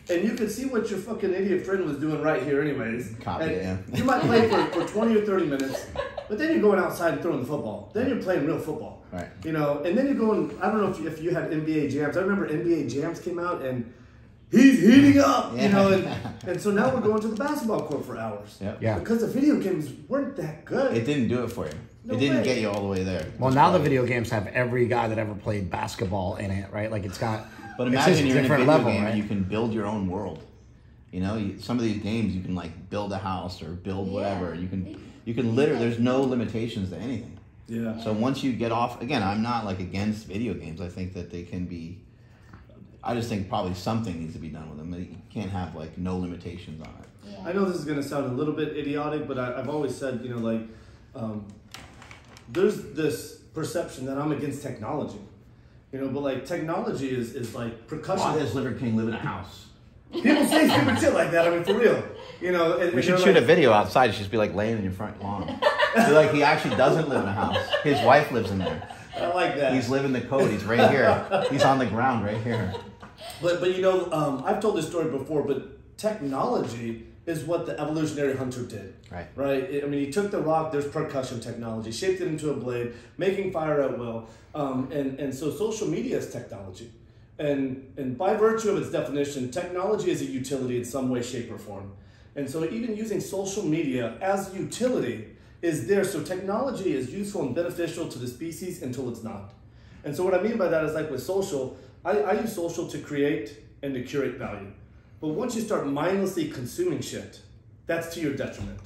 And you could see what your fucking idiot friend was doing right here, anyways. Copy And it, yeah. You might play for, for 20 or 30 minutes, but then you're going outside and throwing the football. Then you're playing real football. Right. You know, and then you're going, I don't know if you, if you had NBA Jams. I remember NBA Jams came out and he's heating up, you know, and, and so now we're going to the basketball court for hours. Yep. Yeah. Because the video games weren't that good. It didn't do it for you. No it didn't way. get you all the way there. Well, Just now the video games have every guy that ever played basketball in it, right? Like it's got. But it's imagine just you're in a video level, game right? and you can build your own world. You know, you, some of these games you can like build a house or build Yeah. whatever. You can you can literally there's no limitations to anything. yeah. So once you get off, again, I'm not like against video games. I think that they can be. I just think probably something needs to be done with them. You can't have like no limitations on it. Yeah. I know this is going to sound a little bit idiotic, but I, I've always said, you know, like, um, there's this perception that I'm against technology. You know, but like technology is, is like percussion. Why does Liver King live in a house? People say stupid shit like that. I mean, for real. You know, and, We should shoot a video outside. It should just be like laying in your front lawn. so like he actually doesn't live in a house. His wife lives in there. I like that. He's living the code. He's right here. He's on the ground right here. But but you know, um, I've told this story before, but technology is what the evolutionary hunter did. Right. Right. I mean, he took the rock. There's percussion technology, shaped it into a blade, making fire at will. Um, and and so social media is technology, and and by virtue of its definition, technology is a utility in some way, shape, or form. And so even using social media as utility is there. So technology is useful and beneficial to the species until it's not. And so what I mean by that is like with social, I, I use social to create and to curate value. But once you start mindlessly consuming shit, that's to your detriment,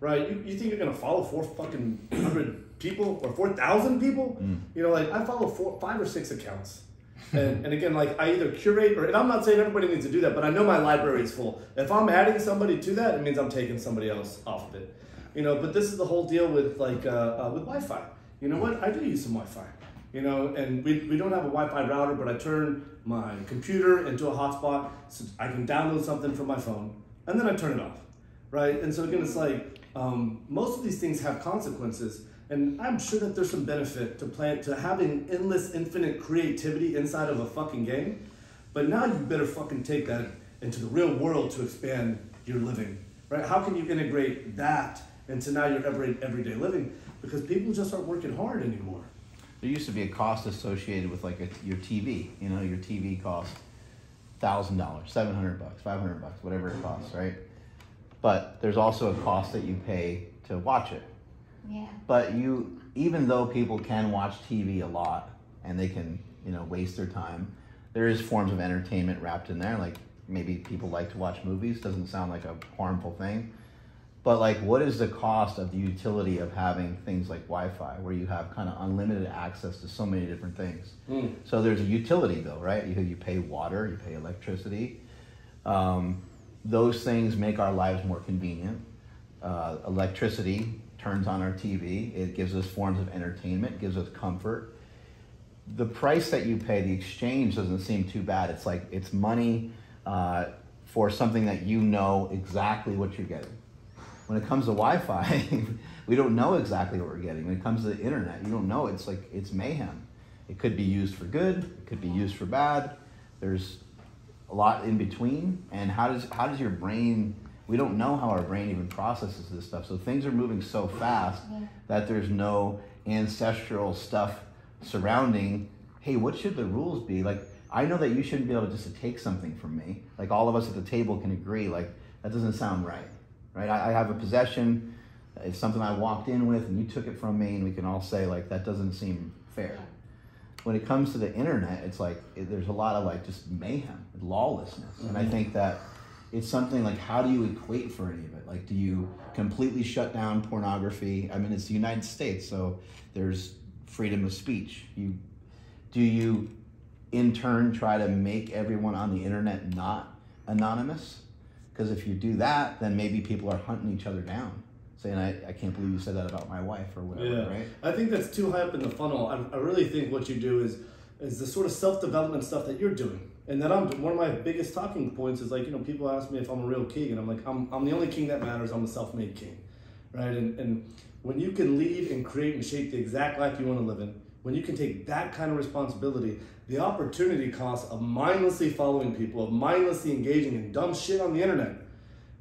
right? You, you think you're gonna follow four fucking hundred people or four thousand people? You know, like I follow four, five or six accounts. And, and again, like I either curate or, and I'm not saying everybody needs to do that, but I know my library is full. If I'm adding somebody to that, it means I'm taking somebody else off of it. You know, but this is the whole deal with like uh, uh, with Wi-Fi. You know what? I do use some Wi-Fi. You know, and we, we don't have a Wi-Fi router, but I turn my computer into a hotspot so I can download something from my phone, and then I turn it off, right? And so again, it's like um, most of these things have consequences, and I'm sure that there's some benefit to plan to having endless, infinite creativity inside of a fucking game. But now you better fucking take that into the real world to expand your living, right? How can you integrate that into now your every, everyday living? Because people just aren't working hard anymore. There used to be a cost associated with like a, your TV. You know, your TV costs thousand dollars, seven hundred bucks, five hundred bucks, whatever it costs, mm-hmm. right? But there's also a cost that you pay to watch it. Yeah. But you, even though people can watch TV a lot and they can, you know, waste their time, there is forms of entertainment wrapped in there. Like maybe people like to watch movies. Doesn't sound like a harmful thing. But like, what is the cost of the utility of having things like Wi-Fi, where you have kind of unlimited access to so many different things? So there's a utility bill, right? You you pay water, you pay electricity. Um, those things make our lives more convenient. Uh, electricity turns on our TV. It gives us forms of entertainment, gives us comfort. The price that you pay, the exchange doesn't seem too bad. It's like it's money uh, for something that you know exactly what you're getting. When it comes to Wi-Fi, we don't know exactly what we're getting. When it comes to the internet, you don't know. It's like it's mayhem. It could be used for good. It could be used for bad. There's a lot in between. And how does how does your brain? We don't know how our brain even processes this stuff. So things are moving so fast that there's no ancestral stuff surrounding. Hey, what should the rules be? Like I know that you shouldn't be able to just take something from me. Like all of us at the table can agree. Like that doesn't sound right, right? I, I have a possession. It's something I walked in with, and you took it from me, and we can all say like that doesn't seem fair when it comes to the internet, it's like it, there's a lot of like just mayhem, lawlessness, and I mm-hmm. think that it's something like how do you equate for any of it? Like, do you completely shut down pornography? I mean, it's the United States, so there's freedom of speech. You do you in turn try to make everyone on the internet not anonymous? Because if you do that, then maybe people are hunting each other down, saying, "I, I can't believe you said that about my wife" or whatever, Yeah, right? I think that's too high up in the funnel. I, I really think what you do is is the sort of self development stuff that you're doing, and that I'm one of my biggest talking points is like you know people ask me if I'm a real king, and I'm like I'm I'm the only king that matters. I'm a self made king, right? And and when you can lead and create and shape the exact life you want to live in, when you can take that kind of responsibility, the opportunity cost of mindlessly following people, of mindlessly engaging in dumb shit on the internet,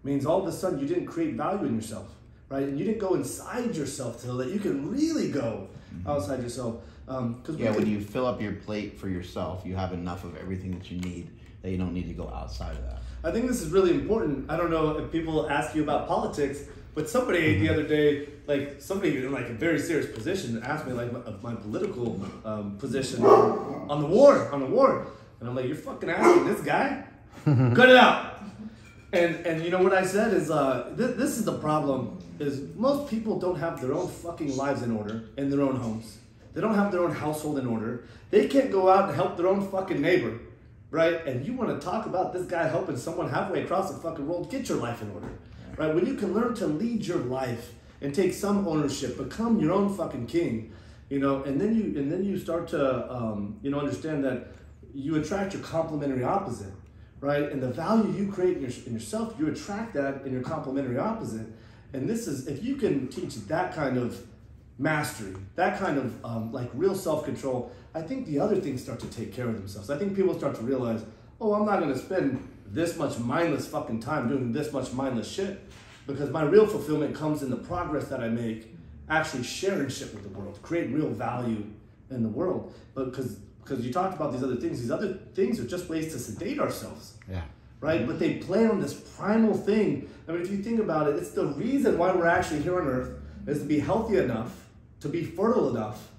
means all of a sudden you didn't create value in yourself, right? And you didn't go inside yourself so that you can really go outside yourself. Um, Yeah, when you fill up your plate for yourself, you have enough of everything that you need that you don't need to go outside of that. I think this is really important. I don't know if people ask you about politics, but somebody the other day, like somebody in like a very serious position, asked me like my, my political um, position on the war, on the war, and I'm like, you're fucking asking this guy? Cut it out. And and you know what I said is uh, th- this is the problem is most people don't have their own fucking lives in order in their own homes. They don't have their own household in order. They can't go out and help their own fucking neighbor, right? And you want to talk about this guy helping someone halfway across the fucking world? Get your life in order, right? When you can learn to lead your life and take some ownership, become your own fucking king, you know, and then you and then you start to um, you know understand that you attract your complementary opposite right? And the value you create in, your, in yourself, you attract that in your complementary opposite. And this is, if you can teach that kind of mastery, that kind of um, like real self control, I think the other things start to take care of themselves. I think people start to realize, oh, I'm not going to spend this much mindless fucking time doing this much mindless shit because my real fulfillment comes in the progress that I make actually sharing shit with the world, create real value in the world. But because because you talked about these other things, these other things are just ways to sedate ourselves Yeah. right? But they play on this primal thing. I mean, if you think about it, it's the reason why we're actually here on Earth is to be healthy enough, to be fertile enough,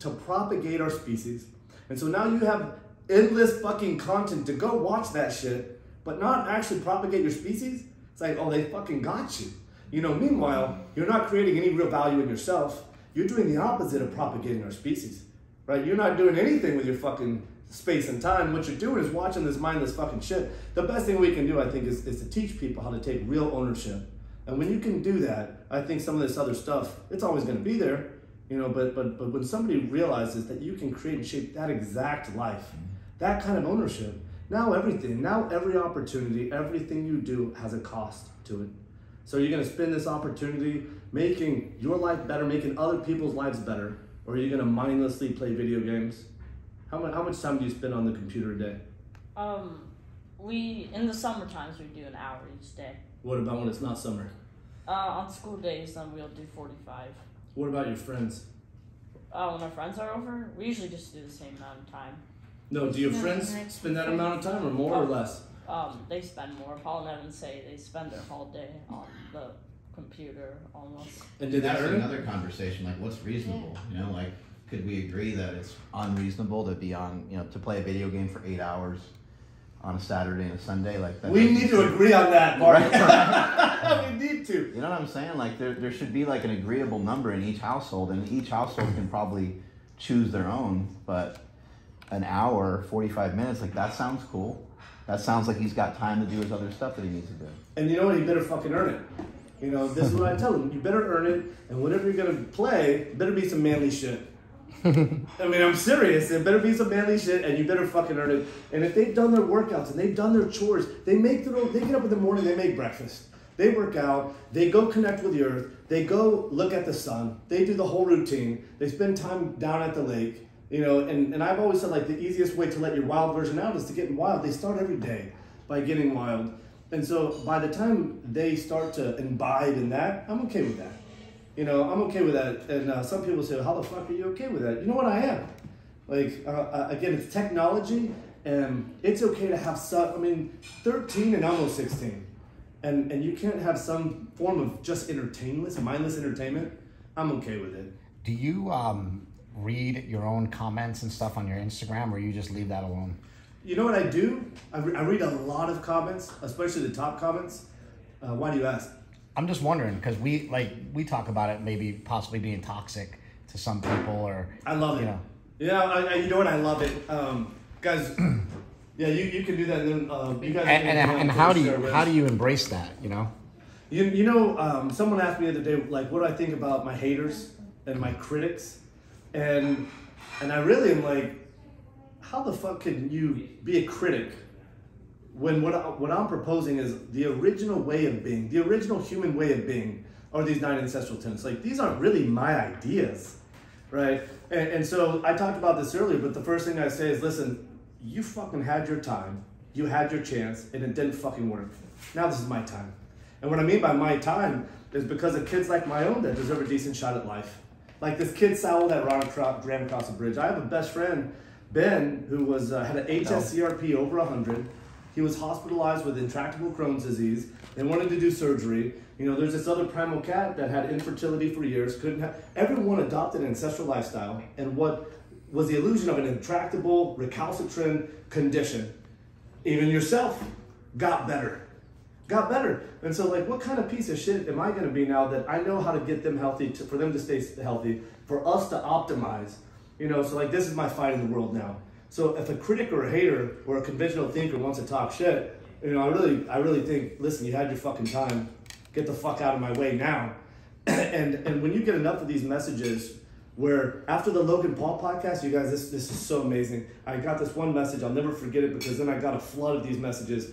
to propagate our species. And so now you have endless fucking content to go watch that shit, but not actually propagate your species. It's like, oh, they fucking got you. You know, meanwhile, you're not creating any real value in yourself. You're doing the opposite of propagating our species, right? You're not doing anything with your fucking space and time. What you're doing is watching this mindless fucking shit. The best thing we can do, I think, is, is to teach people how to take real ownership. And when you can do that, I think some of this other stuff, it's always going to be there, you know, but, but, but when somebody realizes that you can create and shape that exact life, mm-hmm. that kind of ownership, now everything, now every opportunity, everything you do has a cost to it. So you're going to spend this opportunity making your life better, making other people's lives better, or are you going to mindlessly play video games? How much, how much time do you spend on the computer a day? Um, we in the summer times we do an hour each day. What about when it's not summer? Uh, on school days, then we'll do forty-five. What about your friends? Uh, when our friends are over, we usually just do the same amount of time. No, do your No, friends like spend that amount of time or more or less? Um, they spend more. Paul and Evan say they spend their whole day on the computer almost. And did they That's earn it? another conversation. Like, what's reasonable? You know, like, could we agree that it's unreasonable to be on, you know, to play a video game for eight hours on a Saturday and a Sunday? Like, that We doesn't need to seem- agree on that, Mark. Right. we need to. You know what I'm saying? Like, there, there should be like an agreeable number in each household, and each household can probably choose their own. But an hour, 45 minutes, like, that sounds cool. That sounds like he's got time to do his other stuff that he needs to do. And you know what? He better fucking earn it. You know, this is what I tell him. You better earn it, and whatever you're gonna play, better be some manly shit. I mean, I'm serious. It better be some manly shit, and you better fucking earn it. And if they've done their workouts and they've done their chores, they make their own. They get up in the morning, they make breakfast, they work out, they go connect with the earth, they go look at the sun, they do the whole routine, they spend time down at the lake. You know, and, and I've always said like the easiest way to let your wild version out is to get wild. They start every day by getting wild. And so by the time they start to imbibe in that, I'm okay with that. You know, I'm okay with that. And uh, some people say, how the fuck are you okay with that? You know what I am? Like, uh, uh, again, it's technology, and it's okay to have some, I mean, 13 and almost 16. And, and you can't have some form of just entertainment, mindless entertainment. I'm okay with it. Do you um, read your own comments and stuff on your Instagram, or you just leave that alone? You know what I do? I, re- I read a lot of comments, especially the top comments. Uh, why do you ask? I'm just wondering because we like we talk about it maybe possibly being toxic to some people, or I love it. You know. Yeah, I, I, you know what? I love it, um, guys. yeah, you, you can do that. And then uh, you guys. and, and, and how do you how do you embrace that? You know. You, you know, um, someone asked me the other day, like, what do I think about my haters and my critics, and and I really am like, how the fuck can you be a critic when what I, what I'm proposing is the original way of being, the original human way of being, are these nine ancestral tenets? Like these aren't really my ideas, right? And, and so I talked about this earlier, but the first thing I say is, listen, you fucking had your time, you had your chance, and it didn't fucking work. Now this is my time. And what I mean by my time is because of kids like my own that deserve a decent shot at life. Like this kid Saul that ran across, the bridge. I have a best friend, Ben, who was uh, had an HSCRP over 100. He was hospitalized with intractable Crohn's disease. They wanted to do surgery. You know, there's this other primal cat that had infertility for years. Couldn't have. Everyone adopted an ancestral lifestyle, and what was the illusion of an intractable, recalcitrant condition. Even yourself got better got better. And so, like, what kind of piece of shit am I going to be now that I know how to get them healthy, to, for them to stay healthy, for us to optimize? You know, so like, this is my fight in the world now. So if a critic or a hater or a conventional thinker wants to talk shit, you know, I really, I really think, listen, you had your fucking time. Get the fuck out of my way now. and and when you get enough of these messages, where after the Logan Paul podcast, you guys, this this is so amazing. I got this one message. I'll never forget it because then I got a flood of these messages.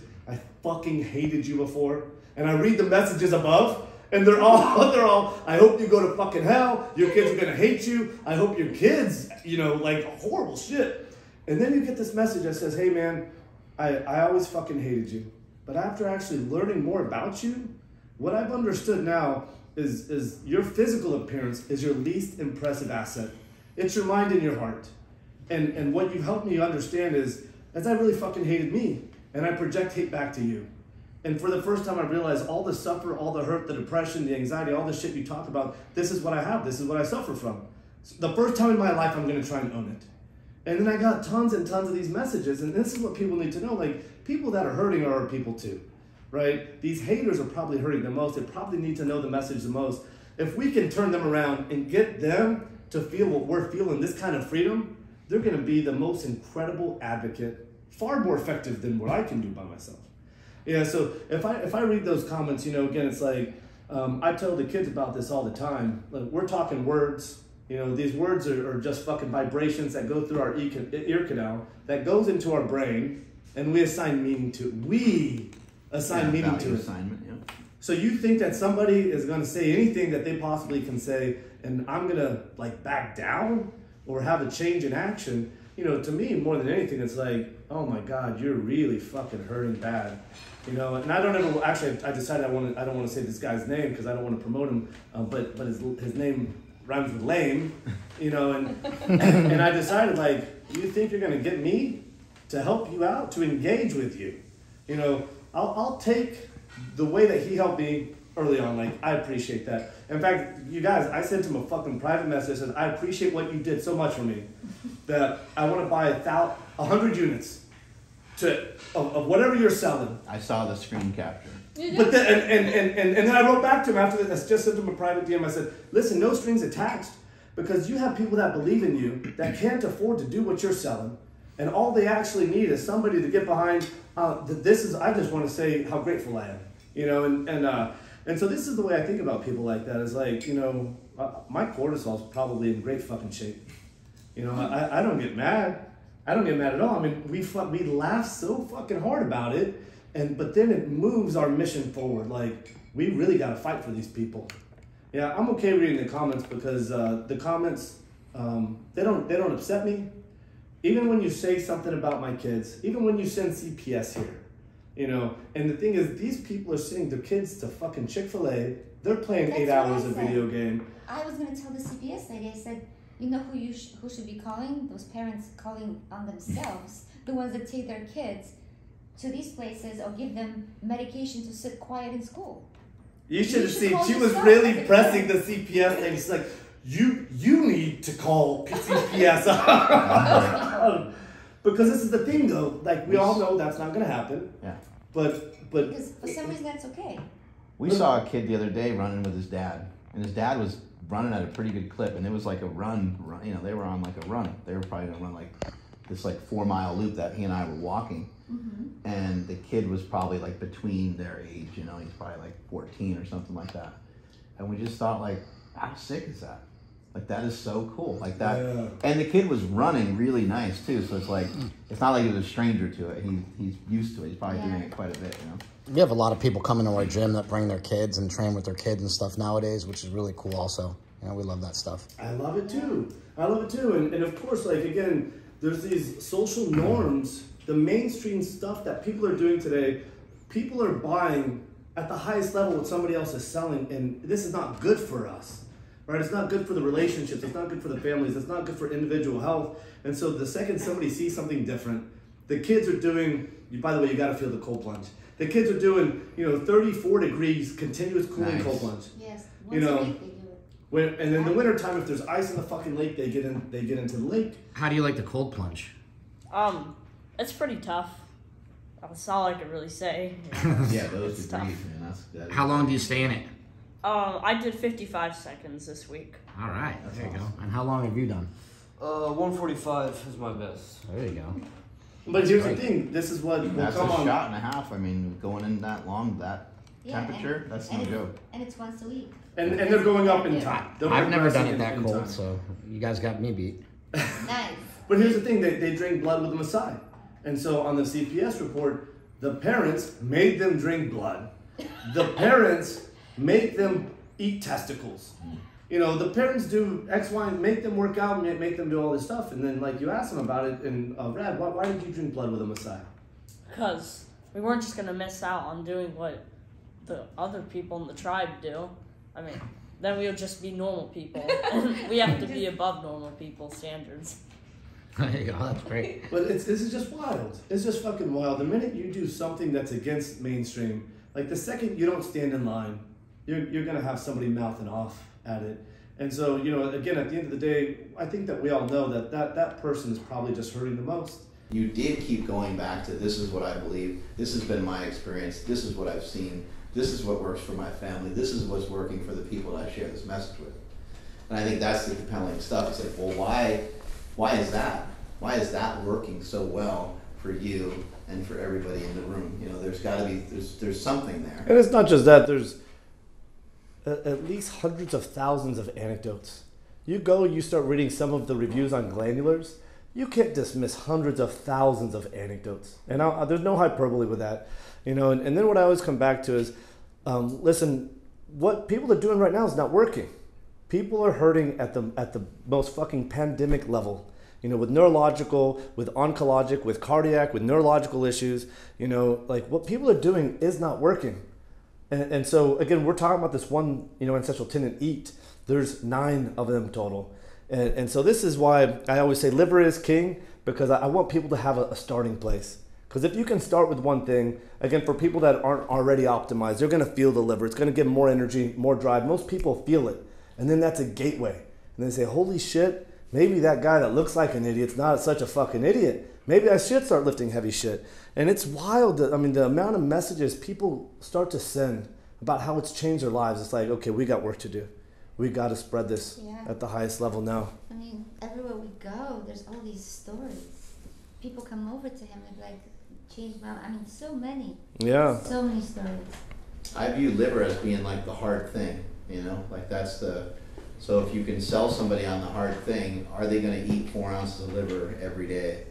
Fucking hated you before. And I read the messages above, And they're all, they're all, I hope you go to fucking hell. Your kids are gonna hate you. I hope your kids, you know, like horrible shit. And then you get this message that says, hey man, I, I always fucking hated you. But after actually learning more about you, what I've understood now is, is your physical appearance is your least impressive asset. It's your mind and your heart. And, and what you've helped me understand is, is I really fucking hated me. And I project hate back to you. And for the first time, I realized all the suffer, all the hurt, the depression, the anxiety, all the shit you talk about, this is what I have. This is what I suffer from. The first time in my life, I'm to try and own it. And then I got tons and tons of these messages. And this is what people need to know. Like, people that are hurting are our people too, right? These haters are probably hurting the most. They probably need to know the message the most. If we can turn them around and get them to feel what we're feeling, this kind of freedom, they're to be the most incredible advocate, far more effective than what I can do by myself. Yeah, so if I if I read those comments, you know, again, it's like um, I tell the kids about this all the time. Like, we're talking words. You know, these words are, are just fucking vibrations that go through our e- ear canal that goes into our brain, and we assign meaning to it. We assign Yeah, meaning to it. assignment, yeah. So you think that somebody is going to say anything that they possibly can say, and I'm going to like back down or have a change in action? You know, to me, more than anything, it's like, oh my God, you're really fucking hurting bad. You know, and I don't ever actually. I decided I want to. I don't want to say this guy's name because I don't want to promote him. Uh, but but his his name rhymes with lame. You know, and and I decided like, you think you're to get me to help you out to engage with you? You know, I'll I'll take the way that he helped me early on, like I appreciate that. In fact, you guys, I sent him a fucking private message. Said I appreciate what you did so much for me that I want to buy a thou a hundred units to of, of whatever you're selling. I saw the screen capture. But then, and, and, and, and, and then I wrote back to him after that. I just sent him a private DM. I said, listen, no strings attached because you have people that believe in you that can't afford to do what you're selling. And all they actually need is somebody to get behind. Uh, this is, I just want to say how grateful I am, you know, and, and, uh, and so this is the way I think about people like that is like, you know, uh, my cortisol's probably in great fucking shape. You know, I, I don't get mad. I don't get mad at all. I mean, we we laugh so fucking hard about it, and but then it moves our mission forward. Like we really got to fight for these people. Yeah, I'm okay reading the comments because uh, the comments um, they don't they don't upset me. Even when you say something about my kids, even when you send CPS here, you know. And the thing is, these people are sending their kids to fucking Chick Fil A. They're playing eight That's what I hours of video game. I was gonna tell the CPS lady. I said, you know who you sh- who should be calling? Those parents calling on themselves, the ones that take their kids to these places or give them medication to sit quiet in school. You should have seen. She was really pressing the parent. CPS thing. She's like, "You, you need to call CPS because this is the thing, though. Like we all know that's not going to happen. Yeah. But, but Because for some reason that's okay. We saw a kid the other day running with his dad, and his dad was running at a pretty good clip, and it was like a run, run you know, they were on like a run. They were probably gonna run like this like four mile loop that he and I were walking, mm-hmm. and the kid was probably like between their age, you know, he's probably like 14 or something like that. And we just thought like, how sick is that? Like that is so cool. Like that, Yeah. and the kid was running really nice too. So it's like, it's not like he was a stranger to it. He he's used to it. He's probably Yeah. doing it quite a bit, you know. We have a lot of people coming to our gym that bring their kids and train with their kids and stuff nowadays, which is really cool. Also, you know, we love that stuff. I love it too. I love it too. And, and of course, like again, there's these social norms, the mainstream stuff that people are doing today. People are buying at the highest level what somebody else is selling, and this is not good for us. Right? It's not good for the relationships. It's not good for the families. It's not good for individual health. And so the second somebody sees something different, the kids are doing. You, by the way, you got to feel the cold plunge. The kids are doing, you know, 34 degrees continuous cooling Nice. cold plunge. Yes. You Once know, a week they do it. When, and in the wintertime, if there's ice in the fucking lake, they get in. They get into the lake. How do you like the cold plunge? Um, it's pretty tough. That's all I can really say. Yeah, those It's degrees, tough. man. That's, that How long do you stay in it? Um, I did 55 seconds this week. All right, there you go. And how long have you done? Uh, 145 is my best. There you go. But here's the thing. This is what will That's a on. shot and a half. I mean, going in that long, that Yeah, temperature, and- that's and no it's- joke. And it's once a week. And, and they're going up in time. They're I've never done it that in cold, time. so you guys got me beat. Nice. But here's the thing. They, they drink blood with the Maasai. And so on the CPS report, the parents made them drink blood. The parents make them eat testicles. You know, the parents do X, Y, and make them work out, make, make them do all this stuff, and then like you ask them about it, and uh, Rad, why, why did you drink blood with a Maasai? Because we weren't just gonna miss out on doing what the other people in the tribe do. I mean, then we would just be normal people. we have to be above normal people standards. There you go. That's great. But it's this is just wild. It's just fucking wild. The minute you do something that's against mainstream, like the second you don't stand in line, you're you're gonna have somebody mouthing off at it. And so, you know, again, at the end of the day, I think that we all know that that, that person is probably just hurting the most. You did keep going back to this is what I believe, this has been my experience, this is what I've seen, this is what works for my family, this is what's working for the people that I share this message with. And I think that's the compelling stuff. It's like, well, why, why is that? Why is that working so well for you and for everybody in the room? You know, there's got to be, there's, there's something there. And it's not just that. There's a- at least hundreds of thousands of anecdotes. You go, you start reading some of the reviews on glandulars. You can't dismiss hundreds of thousands of anecdotes, and I, there's no hyperbole with that, you know. And, and then what I always come back to is, um, listen, what people are doing right now is not working. People are hurting at the at the most fucking pandemic level. You know, with neurological, with oncologic, with cardiac, with neurological issues. You know, like what people are doing is not working. And, and so again, we're talking about this one, you know, ancestral tenet eat. There's nine of them total. And, and so this is why I always say liver is king because I, I want people to have a, a starting place. Because if you can start with one thing, again, for people that aren't already optimized, they're going to feel the liver. It's going to give more energy, more drive. Most people feel it. And then that's a gateway. And they say, holy shit, maybe that guy that looks like an idiot's not such a fucking idiot. Maybe I should start lifting heavy shit. And it's wild that, I mean, the amount of messages people start to send about how it's changed their lives. It's like, okay, we got work to do. We got to spread this Yeah. at the highest level now. I mean, everywhere we go, there's all these stories. People come over to him and be like, change my I mean, so many. Yeah. So many stories. I view liver as being like the hard thing, you know, like that's the. So if you can sell somebody on the hard thing, are they going to eat four ounces of liver every day,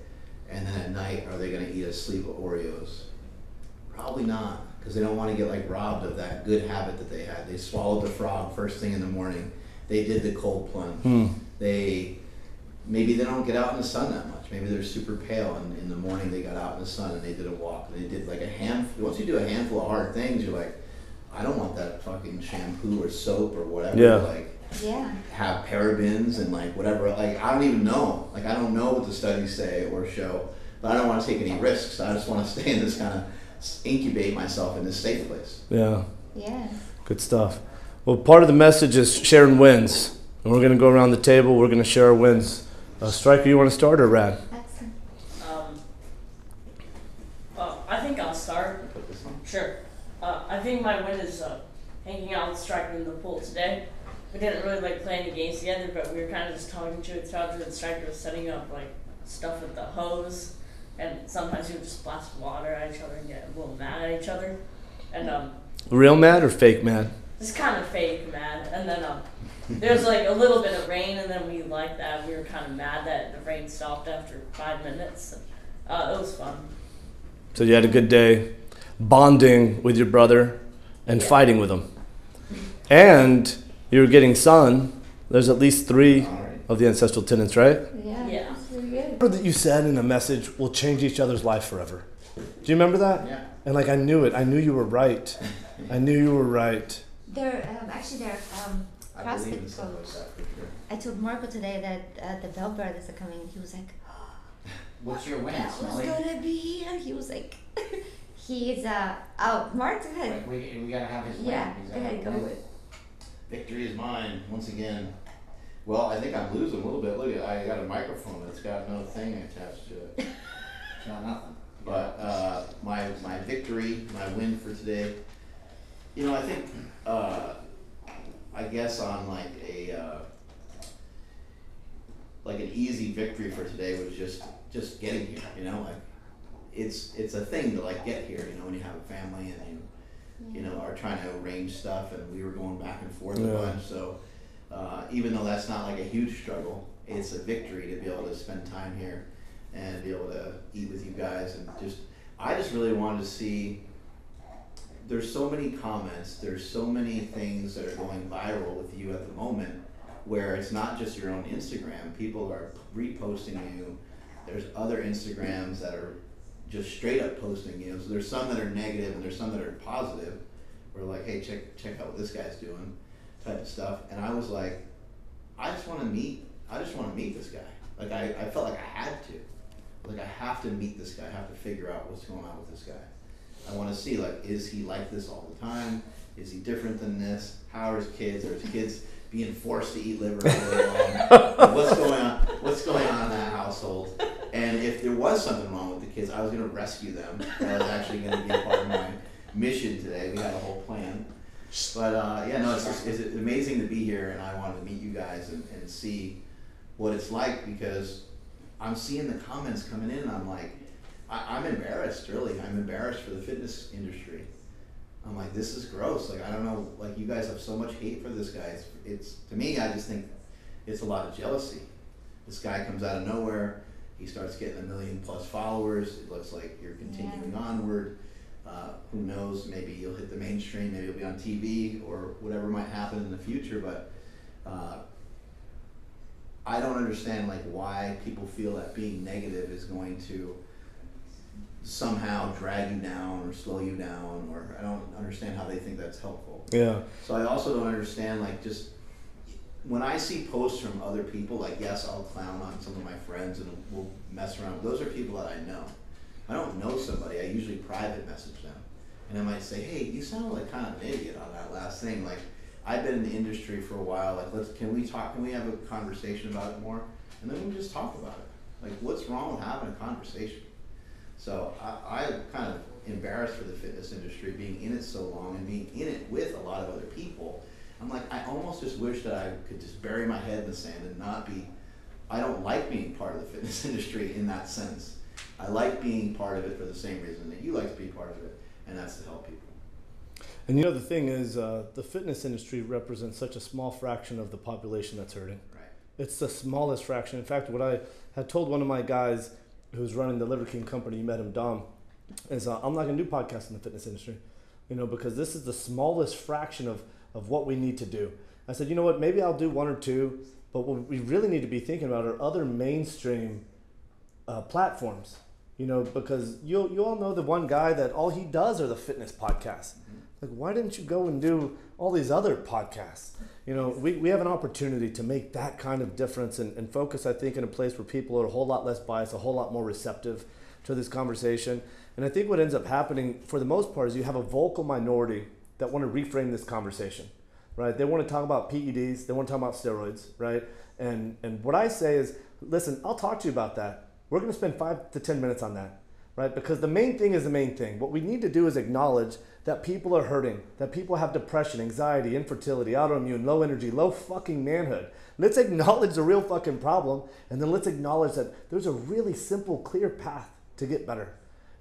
and then at night are they going to eat a sleeve of Oreos? Probably not, because they don't want to get like robbed of that good habit that they had. They swallowed the frog first thing in the morning. They did the cold plunge. Hmm. They maybe they don't get out in the sun that much. Maybe they're super pale, and in the morning they got out in the sun and they did a walk. They did like a handful. Once you do a handful of hard things, you're like, I don't want that fucking shampoo or soap or whatever. Yeah. Like Yeah. have parabens and like whatever. Like I don't even know. Like I don't know what the studies say or show, but I don't want to take any risks. I just want to stay in this kind of incubate myself in this safe place. Yeah. Yeah. Good stuff. Well, part of the message is sharing wins. And we're going to go around the table. We're going to share our wins. Uh, Striker, you want to start or Rad? Excellent. Um, well, I think I'll start. Put this on. Sure. Uh, I think my win is uh, hanging out with Striker in the pool today. We didn't really like play any games together, but we were kind of just talking to each other. And Striker was setting up like stuff with the hose, and sometimes we would just splash water at each other and get a little mad at each other. And um, Real mad or fake mad? it's kind of fake mad. And then um, there was like a little bit of rain, and then we liked that. We were kind of mad that the rain stopped after five minutes. Uh, it was fun. So you had a good day bonding with your brother and Yeah. fighting with him. And you were getting sun. There's at least three All right. of the ancestral tenets, right? Yeah. Yeah. That's really good. Remember that you said in a message, we'll change each other's life forever. Do you remember that? Yeah. And like I knew it. I knew you were right. I knew you were right. They're um, actually they're um, I CrossFit stuff like coach. that for sure. I told Marco today that uh, the Bell Brothers are coming. He was like, What's your win, "That was Smelly? gonna be here." He was like, "He's uh oh Mark, go ahead." Like, we, we gotta have his win. Yeah, He's go ahead, a go with it. Victory is mine once again. Well, I think I'm losing a little bit. Look I got a microphone that's got no thing attached to it. Got nothing. But uh, my my victory, my win for today. You know, I think uh, I guess on like a uh, like an easy victory for today was just just getting here. You know, like it's it's a thing to like get here. You know, when you have a family and you you know are trying to arrange stuff, and we were going back and forth Yeah. a bunch. So uh, even though that's not like a huge struggle, it's a victory to be able to spend time here and be able to eat with you guys and just I just really wanted to see there's so many comments, there's so many things that are going viral with you at the moment where it's not just your own Instagram. People are reposting you. There's other Instagrams that are just straight up posting you. know So there's some that are negative and there's some that are positive. We're like, hey, check check out what this guy's doing, type of stuff. And I was like, I just want to meet. I just want to meet this guy. Like I, I felt like I had to. Like I have to meet this guy. I have to figure out what's going on with this guy. I want to see like, is he like this all the time? Is he different than this? How are his kids? Are his kids being forced to eat liver all day long? what's going on? What's going on in that household? And if there was something wrong with kids, I was going to rescue them. That was actually going to be a part of my mission today. We had a whole plan. But uh, yeah, no, it's, just, it's amazing to be here, and I wanted to meet you guys and, and see what it's like because I'm seeing the comments coming in, and I'm like, I, I'm embarrassed. Really, I'm embarrassed for the fitness industry. I'm like, this is gross. Like, I don't know. Like, you guys have so much hate for this guy. It's, it's to me, I just think it's a lot of jealousy. This guy comes out of nowhere. He starts getting a million plus followers. It looks like you're continuing onward. Uh, who knows? Maybe you'll hit the mainstream. Maybe you'll be on TV or whatever might happen in the future. But uh, I don't understand like why people feel that being negative is going to somehow drag you down or slow you down or I don't understand how they think that's helpful. Yeah. So I also don't understand like just when I see posts from other people, like yes, I'll clown on some of my friends and we'll mess around. Those are people that I know. I don't know somebody. I usually private message them, and I might say, "Hey, you sound like kind of an idiot on that last thing." Like I've been in the industry for a while. Like, let's can we talk? Can we have a conversation about it more? And then we just talk about it. Like, what's wrong with having a conversation? So I, I'm kind of embarrassed for the fitness industry being in it so long and being in it with a lot of other people. I'm like, I almost just wish that I could just bury my head in the sand and not be. I don't like being part of the fitness industry in that sense. I like being part of it for the same reason that you like to be part of it, and that's to help people. And you know the thing is, uh, the fitness industry represents such a small fraction of the population that's hurting. Right. It's the smallest fraction. In fact, what I had told one of my guys who's running the Liver King company, you met him, Dom, is uh, I'm not going to do podcasts in the fitness industry, you know, because this is the smallest fraction of, of what we need to do. I said, you know what, maybe I'll do one or two, but what we really need to be thinking about are other mainstream uh, platforms, you know, because you you all know the one guy that all he does are the fitness podcasts. Like, why didn't you go and do all these other podcasts? You know, we, we have an opportunity to make that kind of difference and, and focus, I think, in a place where people are a whole lot less biased, a whole lot more receptive to this conversation. And I think what ends up happening, for the most part, is you have a vocal minority that want to reframe this conversation, right? They want to talk about PEDs, they want to talk about steroids, right? And, and what I say is, listen, I'll talk to you about that. We're going to spend five to 10 minutes on that, right? Because the main thing is the main thing. What we need to do is acknowledge that people are hurting, that people have depression, anxiety, infertility, autoimmune, low energy, low fucking manhood. Let's acknowledge the real fucking problem, and then let's acknowledge that there's a really simple, clear path to get better.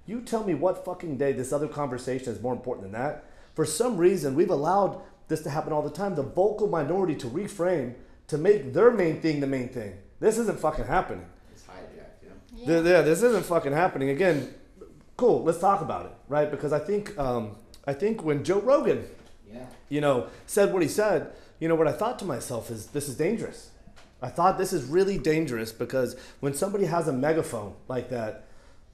You tell me what fucking day this other conversation is more important than that. For some reason, we've allowed this to happen all the time. The vocal minority to reframe to make their main thing the main thing. This isn't fucking happening. It's hijacked, yeah. Th- Yeah, this isn't fucking happening. Again, cool. Let's talk about it, right? Because I think um, I think when Joe Rogan, Yeah. you know, said what he said, you know, what I thought to myself is this is dangerous. I thought this is really dangerous because when somebody has a megaphone like that,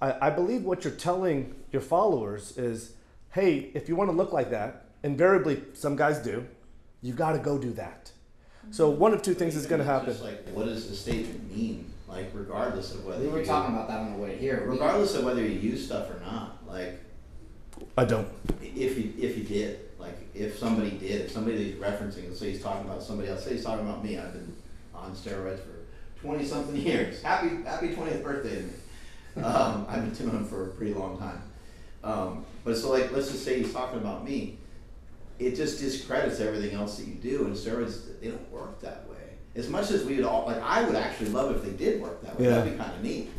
I, I believe what you're telling your followers is, hey, if you want to look like that, invariably some guys do, you've got to go do that. So one of two things is going to happen. Just like, what does the statement mean? Like, regardless of whether We were you- talking about that on the way here. Regardless of whether you use stuff or not. Like, I don't. if you if you did, like, if somebody did, if somebody that he's referencing, let's say he's talking about somebody else, say he's talking about me. I've been on steroids for twenty something years. Happy happy twentieth birthday to me. Um, I've been doing them for a pretty long time. Um, but so like, let's just say he's talking about me. It just discredits everything else that you do, and steroids they don't work that way. As much as we would all like, I would actually love if they did work that way. Yeah. That'd be kind of neat.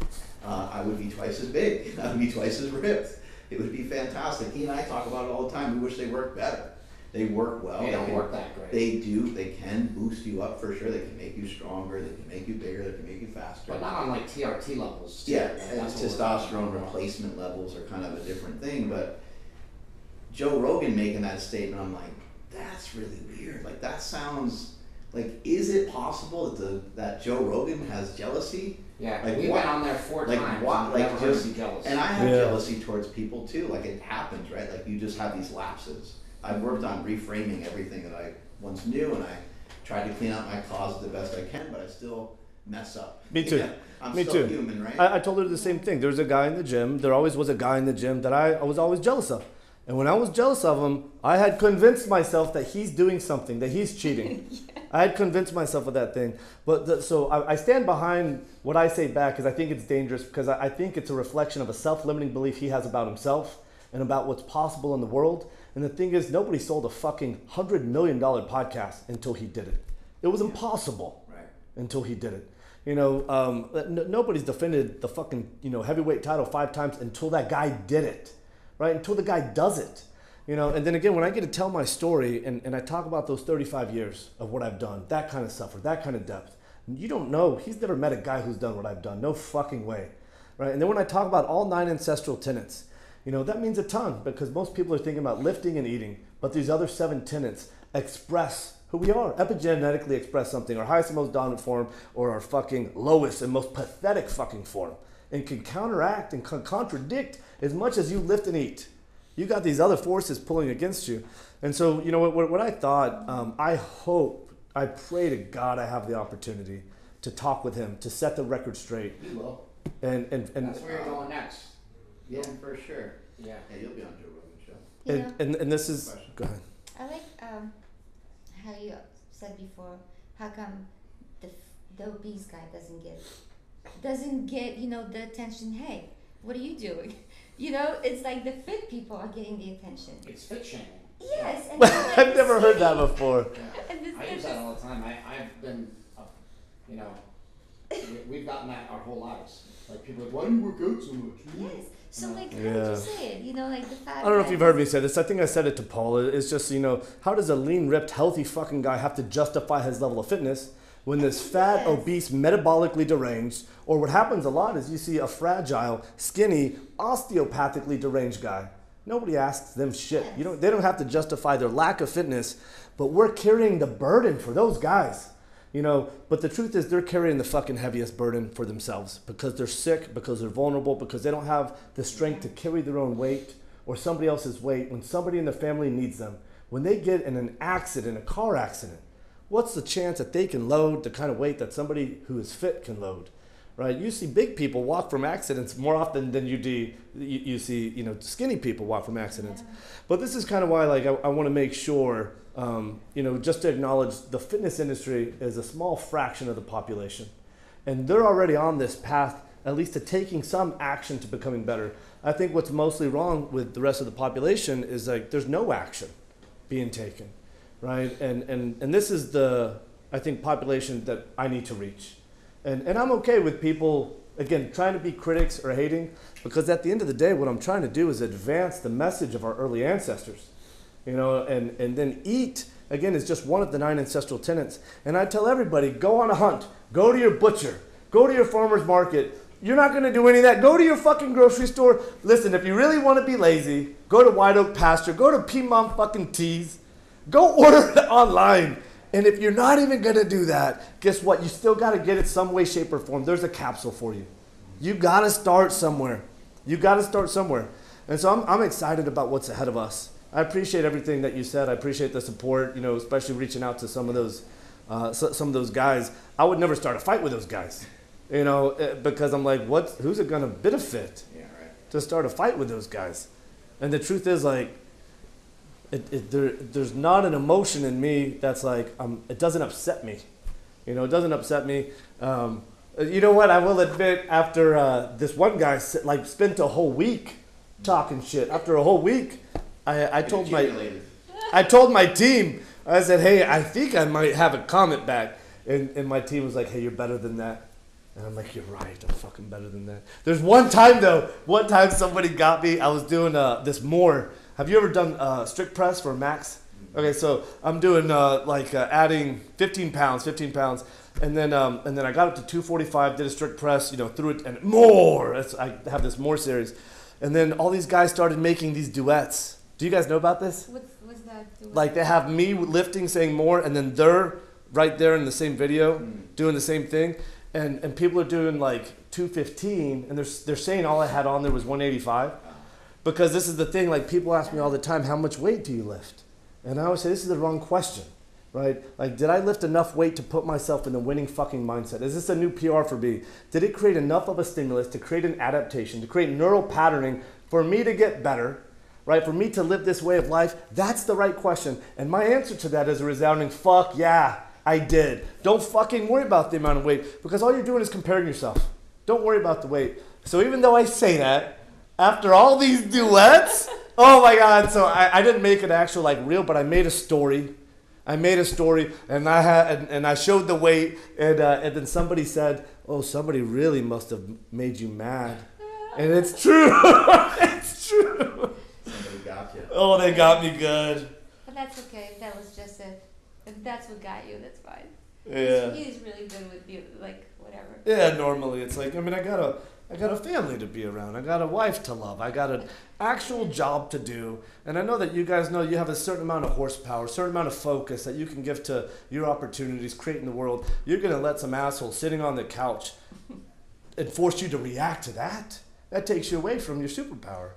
Uh, I would be twice as big. I would be twice as ripped. It would be fantastic. He and I talk about it all the time. We wish they worked better. They work well. They don't can- work that great. They do. They can boost you up for sure. They can make you stronger. They can make you bigger. They can make you faster. But not on like TRT levels. Yeah, That's and what testosterone replacement levels are kind of a different thing, but Joe Rogan making that statement, I'm like, that's really weird. Like that sounds like, is it possible that the that Joe Rogan has jealousy? Yeah, Like we what- went on there four like times. what? and Like never heard just him jealous. and I have Yeah. jealousy towards people too. Like it happens, right? Like you just have these lapses. I've worked on reframing everything that I once knew, and I tried to clean out my closet the best I can, but I still mess up. Me too. Yeah, I'm Me still too. human, right? I, I told her the same thing. There was a guy in the gym. There always was a guy in the gym that I, I was always jealous of. And when I was jealous of him, I had convinced myself that he's doing something, that he's cheating. I had convinced myself of that thing. But the, so I, I stand behind what I say back because I think it's dangerous because I, I think it's a reflection of a self-limiting belief he has about himself and about what's possible in the world. And the thing is, nobody sold a fucking hundred million dollar podcast until he did it. It was impossible right. until he did it. You know, um, n- nobody's defended the fucking you know heavyweight title five times until that guy did it, right? Until the guy does it. You know, and then again, when I get to tell my story and, and I talk about those 35 years of what I've done, that kind of suffer, that kind of depth, you don't know. He's never met a guy who's done what I've done. No fucking way, right? And then when I talk about all nine ancestral tenets, you know, that means a ton because most people are thinking about lifting and eating, but these other seven tenets express who we are, epigenetically express something, our highest and most dominant form, or our fucking lowest and most pathetic fucking form, and can counteract and can contradict as much as you lift and eat. You got these other forces pulling against you. And so, you know, what, what, what I thought, um, I hope, I pray to God I have the opportunity to talk with him, to set the record straight. You will. And, and, and, That's where you're going next. Yeah, for sure. Yeah. Yeah, you'll be on Joe Rogan show. You and, know, and, and this is, Question. go ahead. I like um, how you said before. How come the the obese guy doesn't get doesn't get you know the attention? Hey, what are you doing? You know, it's like the fit people are getting the attention. It's fit shaming. Yes, and you're like I've the never heard that skinny- before. And this, I use that all the time. I, I've been, uh, you know, we, we've gotten that our whole lives. Like people are like, why do you work out so much? Yes. So mm, like, how Yeah. you say it? You know, like the fat. I don't know if you've heard me say this. I think I said it to Paul. It's just, you know, how does a lean, ripped, healthy fucking guy have to justify his level of fitness when this fat, Yes. obese, metabolically deranged, or what happens a lot is you see a fragile, skinny, osteopathically deranged guy. Nobody asks them shit. You don't, they don't have to justify their lack of fitness, but we're carrying the burden for those guys. You know, but the truth is they're carrying the fucking heaviest burden for themselves because they're sick, because they're vulnerable, because they don't have the strength to carry their own weight or somebody else's weight when somebody in the family needs them. When they get in an accident, a car accident, what's the chance that they can load the kind of weight that somebody who is fit can load? Right? You see big people walk from accidents more often than you do you, you see, you know, skinny people walk from accidents. But this is kind of why like I, I want to make sure um, you know, just to acknowledge the fitness industry is a small fraction of the population. And they're already on this path, at least to taking some action to becoming better. I think what's mostly wrong with the rest of the population is like there's no action being taken, right? And, and, and this is the, I think, population that I need to reach. And, and I'm okay with people, again, trying to be critics or hating, because at the end of the day, what I'm trying to do is advance the message of our early ancestors you know, and, and then eat, again, is just one of the nine ancestral tenets. And I tell everybody go on a hunt, go to your butcher, go to your farmer's market. You're not going to do any of that. Go to your fucking grocery store. Listen, if you really want to be lazy, go to White Oak Pasture, go to Piedmont fucking Teas, go order it online. And if you're not even going to do that, guess what? You still got to get it some way, shape, or form. There's a capsule for you. You got to start somewhere. You got to start somewhere. And so I'm, I'm excited about what's ahead of us. I appreciate everything that you said. I appreciate the support, you know, especially reaching out to some of those, uh, so- some of those guys. I would never start a fight with those guys, you know, eh, because I'm like, what? Who's it gonna benefit Yeah, right. to start a fight with those guys? And the truth is, like, it, it, there, there's not an emotion in me that's like, um, it doesn't upset me, you know, it doesn't upset me. Um, you know what? I will admit, after uh, this one guy like spent a whole week talking shit. After a whole week, I, I told my I told my team, I said, hey, I think I might have a comment back. And, and my team was like, hey, you're better than that. And I'm like, you're right, I'm fucking better than that. There's one time though, one time somebody got me, I was doing uh, this more. Have you ever done uh, strict press for max? Okay, so I'm doing uh, like uh, adding 15 pounds, 15 pounds. And then, um, and then I got up to 245, did a strict press, you know, threw it, and more. That's, I have this more series. And then all these guys started making these duets Do you guys know about this? What's, what's that? do? Like they have me lifting saying more, and then they're right there in the same video doing the same thing, and and people are doing like 215, and they're they're saying all I had on there was 185, because this is the thing. Like people ask me all the time, how much weight do you lift? And I always say this is the wrong question, right? Like did I lift enough weight to put myself in a winning fucking mindset? Is this a new PR for me? Did it create enough of a stimulus to create an adaptation, to create neural patterning for me to get better? right? For me to live this way of life, that's the right question. And my answer to that is a resounding fuck yeah, I did. Don't fucking worry about the amount of weight because all you're doing is comparing yourself. Don't worry about the weight. So even though I say that, after all these duets, oh my god, so I, I didn't make an actual like real, but I made a story. I made a story and I had and, and I showed the weight and uh, and then somebody said, "Oh, somebody really must have made you mad." And it's true. it's true. Somebody got you. Oh, they got me good. But that's okay. If that was just it. If that's what got you, that's fine. Yeah. He's, he's really good with you, like whatever. Yeah, normally it's like I mean I got a I got a family to be around. I got a wife to love. I got an actual job to do. And I know that you guys know you have a certain amount of horsepower, a certain amount of focus that you can give to your opportunities, creating the world. You're gonna let some asshole sitting on the couch and force you to react to that. That takes you away from your superpower.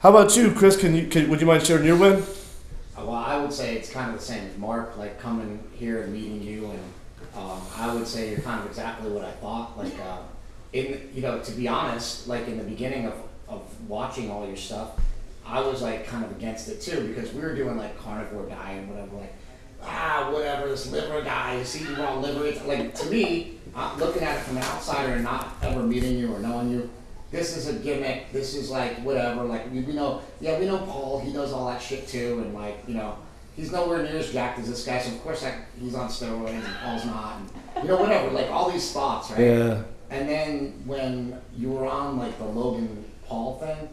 How about you, Chris? Can you can, would you mind sharing your win? Uh, Well, I would say it's kind of the same as Mark, like coming here and meeting you, and um, I would say you're kind of exactly what I thought. Like, uh, in you know, to be honest, like in the beginning of, of watching all your stuff, I was like kind of against it too because we were doing like carnivore diet and whatever. Like, ah, whatever, this liver guy, is eating raw liver. It's like to me, uh, looking at it from an outsider and not ever meeting you or knowing you, this is a gimmick. This is like whatever. Like we, we know, yeah, we know Paul. He knows all that shit too, and like you know, he's nowhere near as jacked as this guy. So of course, like he's on steroids and Paul's not, and you know, whatever. Like all these spots, right? Yeah. And then when you were on like the Logan Paul thing,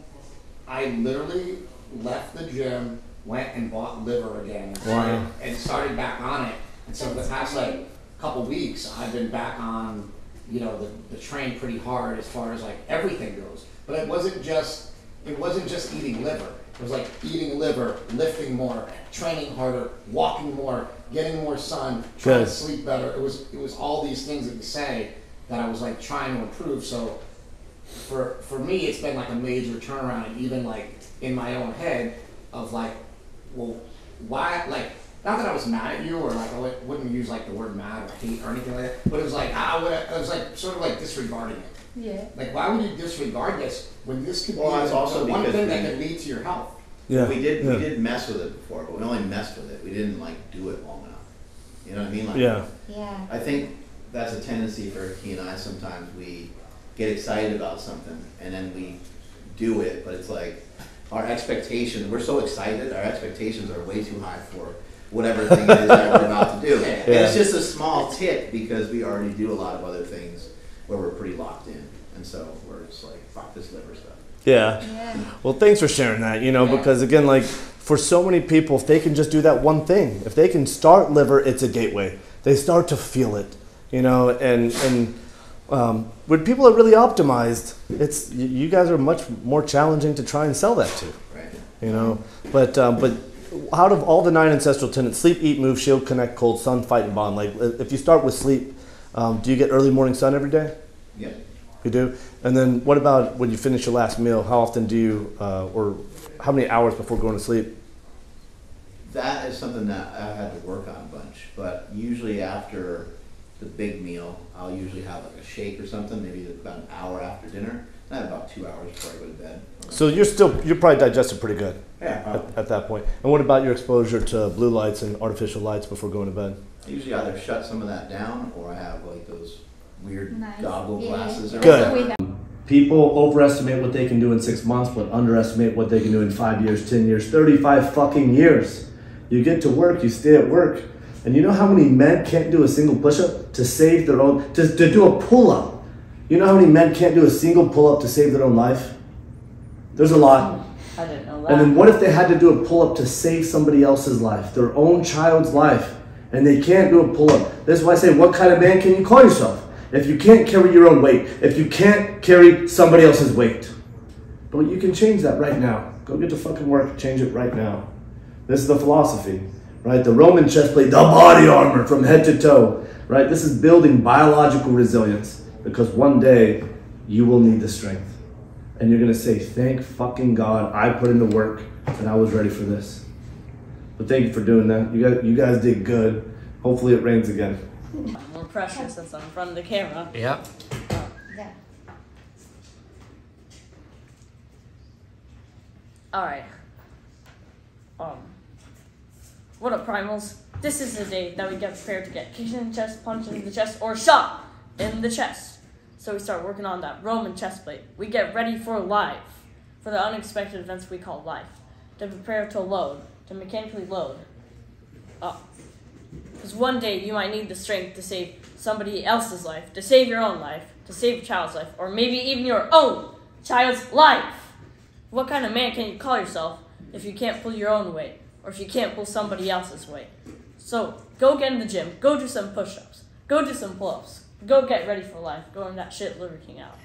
I literally left the gym, went and bought liver again, and started, Wow. and started back on it. And so the past like couple weeks, I've been back on, you know, the, the train pretty hard as far as like everything goes. But it wasn't just it wasn't just eating liver. It was like eating liver, lifting more, training harder, walking more, getting more sun, trying Good. to sleep better. It was it was all these things that you say that I was like trying to improve. So for for me, it's been like a major turnaround, and even like in my own head of like, well, why like. Not that I was mad at you, or like I wouldn't use like the word mad or hate or anything like that, but it was like I would, it was like sort of like disregarding it. Yeah. Like, why would you disregard this when this could Well, be it's the, also one because thing that could lead to your health? Yeah. We did Yeah. we did mess with it before, but we only messed with it. We didn't like do it long enough. You know what I mean? Like Yeah. Yeah. I think that's a tendency for he and I. Sometimes we get excited about something and then we do it, but it's like our expectations. We're so excited. Our expectations are way too high for whatever thing it is that we're about to do. And it's just a small tick because we already do a lot of other things where we're pretty locked in, and so we're just like fuck this liver stuff. Yeah. Yeah. Well, thanks for sharing that, you know, Yeah. because again, like for so many people, if they can just do that one thing, if they can start liver, it's a gateway. They start to feel it, you know, and, and um, when people are really optimized, it's, you, guys are much more challenging to try and sell that to, Right. you know. But, um, but out of all the nine ancestral tenets, sleep, eat, move, shield, connect, cold, sun, fight, and bond, like if you start with sleep, um, do you get early morning sun every day? Yep. You do? And then what about when you finish your last meal? How often do you, uh, or how many hours before going to sleep? That is something that I had to work on a bunch, but usually after the big meal, I'll usually have like a shake or something, maybe about an hour after dinner. I have about two hours before I go to bed. So you're still, you're probably digested pretty good Yeah, at, at that point. And what about your exposure to blue lights and artificial lights before going to bed? I usually either shut some of that down or I have like those weird Nice. goggle Yeah. glasses or Good. whatever. People overestimate what they can do in six months, but underestimate what they can do in five years, 10 years, 35 fucking years. You get to work, you stay at work, and you know how many men can't do a single push up to save their own, to, to do a pull up? You know how many men can't do a single pull up to save their own life? There's a lot. I didn't know that. And then what if they had to do a pull up to save somebody else's life, their own child's life, and they can't do a pull up? That's why I say, what kind of man can you call yourself? If you can't carry your own weight, if you can't carry somebody else's weight. But you can change that right now. Go get to fucking work, change it right now. This is the philosophy, right? The Roman chest plate, the body armor from head to toe, right? This is building biological resilience because one day you will need the strength. And you're gonna say, thank fucking God I put in the work and I was ready for this. But thank you for doing that. You guys, you guys did good. Hopefully it rains again. More pressure since I'm in front of the camera. Yep. Yeah. Alright. Um. What up, primals? This is the day that we get prepared to get kicked in the chest, punched in the chest, or shot in the chest. So we start working on that Roman chest plate. We get ready for life, for the unexpected events we call life. To prepare to load, to mechanically load up. Because one day you might need the strength to save somebody else's life, to save your own life, to save a child's life, or maybe even your own child's life. What kind of man can you call yourself if you can't pull your own weight, or if you can't pull somebody else's weight? So go get in the gym, go do some push ups, go do some pull ups, go get ready for life, go in that shit Liver King out.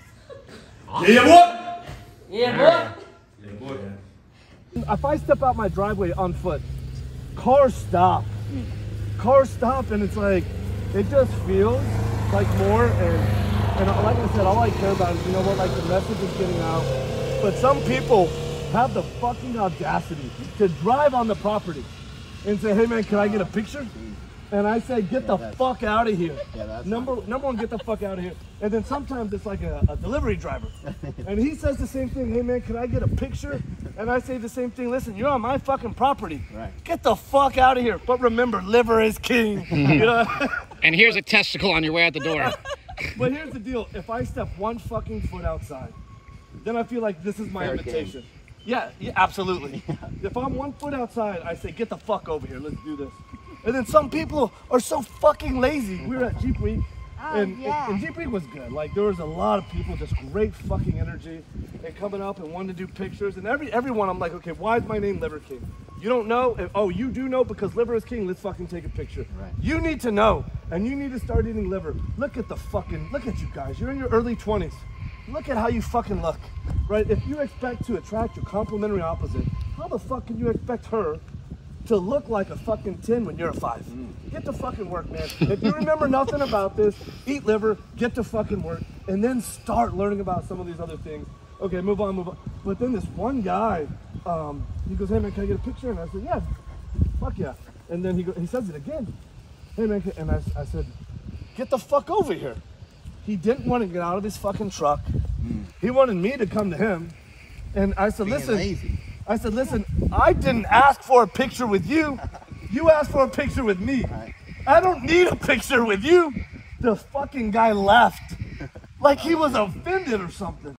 Yeah, what? Yeah, what? Yeah boy! Yeah. If I step out my driveway on foot, cars stop. Cars stop, and it's like, it just feels like more. And, and like I said, all I care about is, you know what, like the message is getting out. But some people have the fucking audacity to drive on the property and say, hey man, can I get a picture? And I say, get the fuck out of here. Yeah, that's number number one, get the fuck out of here. And then sometimes it's like a, a delivery driver, and he says the same thing. Hey man, can I get a picture? And I say the same thing. Listen, you're on my fucking property. Right. Get the fuck out of here. But remember, liver is king. you know? And here's a testicle on your way out the door. but here's the deal: if I step one fucking foot outside, then I feel like this is my Fair invitation. Yeah, yeah, absolutely. If I'm one foot outside, I say, get the fuck over here. Let's do this. And then some people are so fucking lazy. We were at Jeep Week. Oh, and, yeah. and Jeep Week was good. Like there was a lot of people, just great fucking energy, and coming up and wanting to do pictures. And every everyone, I'm like, okay, why is my name Liver King? You don't know? If- oh, you do know because liver is king. Let's fucking take a picture. Right. You need to know, and you need to start eating liver. Look at the fucking, look at you guys. You're in your early 20s. Look at how you fucking look, right? If you expect to attract your complementary opposite, how the fuck can you expect her to look like a fucking 10 when you're a 5. Get to fucking work, man. If you remember nothing about this, eat liver, get to fucking work, and then start learning about some of these other things. Okay, move on, move on. But then this one guy, um, he goes, hey man, can I get a picture? And I said, yeah, fuck yeah. And then he, go, he says it again. Hey man, and I, I said, get the fuck over here. He didn't want to get out of his fucking truck. He wanted me to come to him. And I said, Being listen, lazy. I said, listen, I didn't ask for a picture with you. You asked for a picture with me. Right. I don't need a picture with you. The fucking guy left. Like he was offended or something.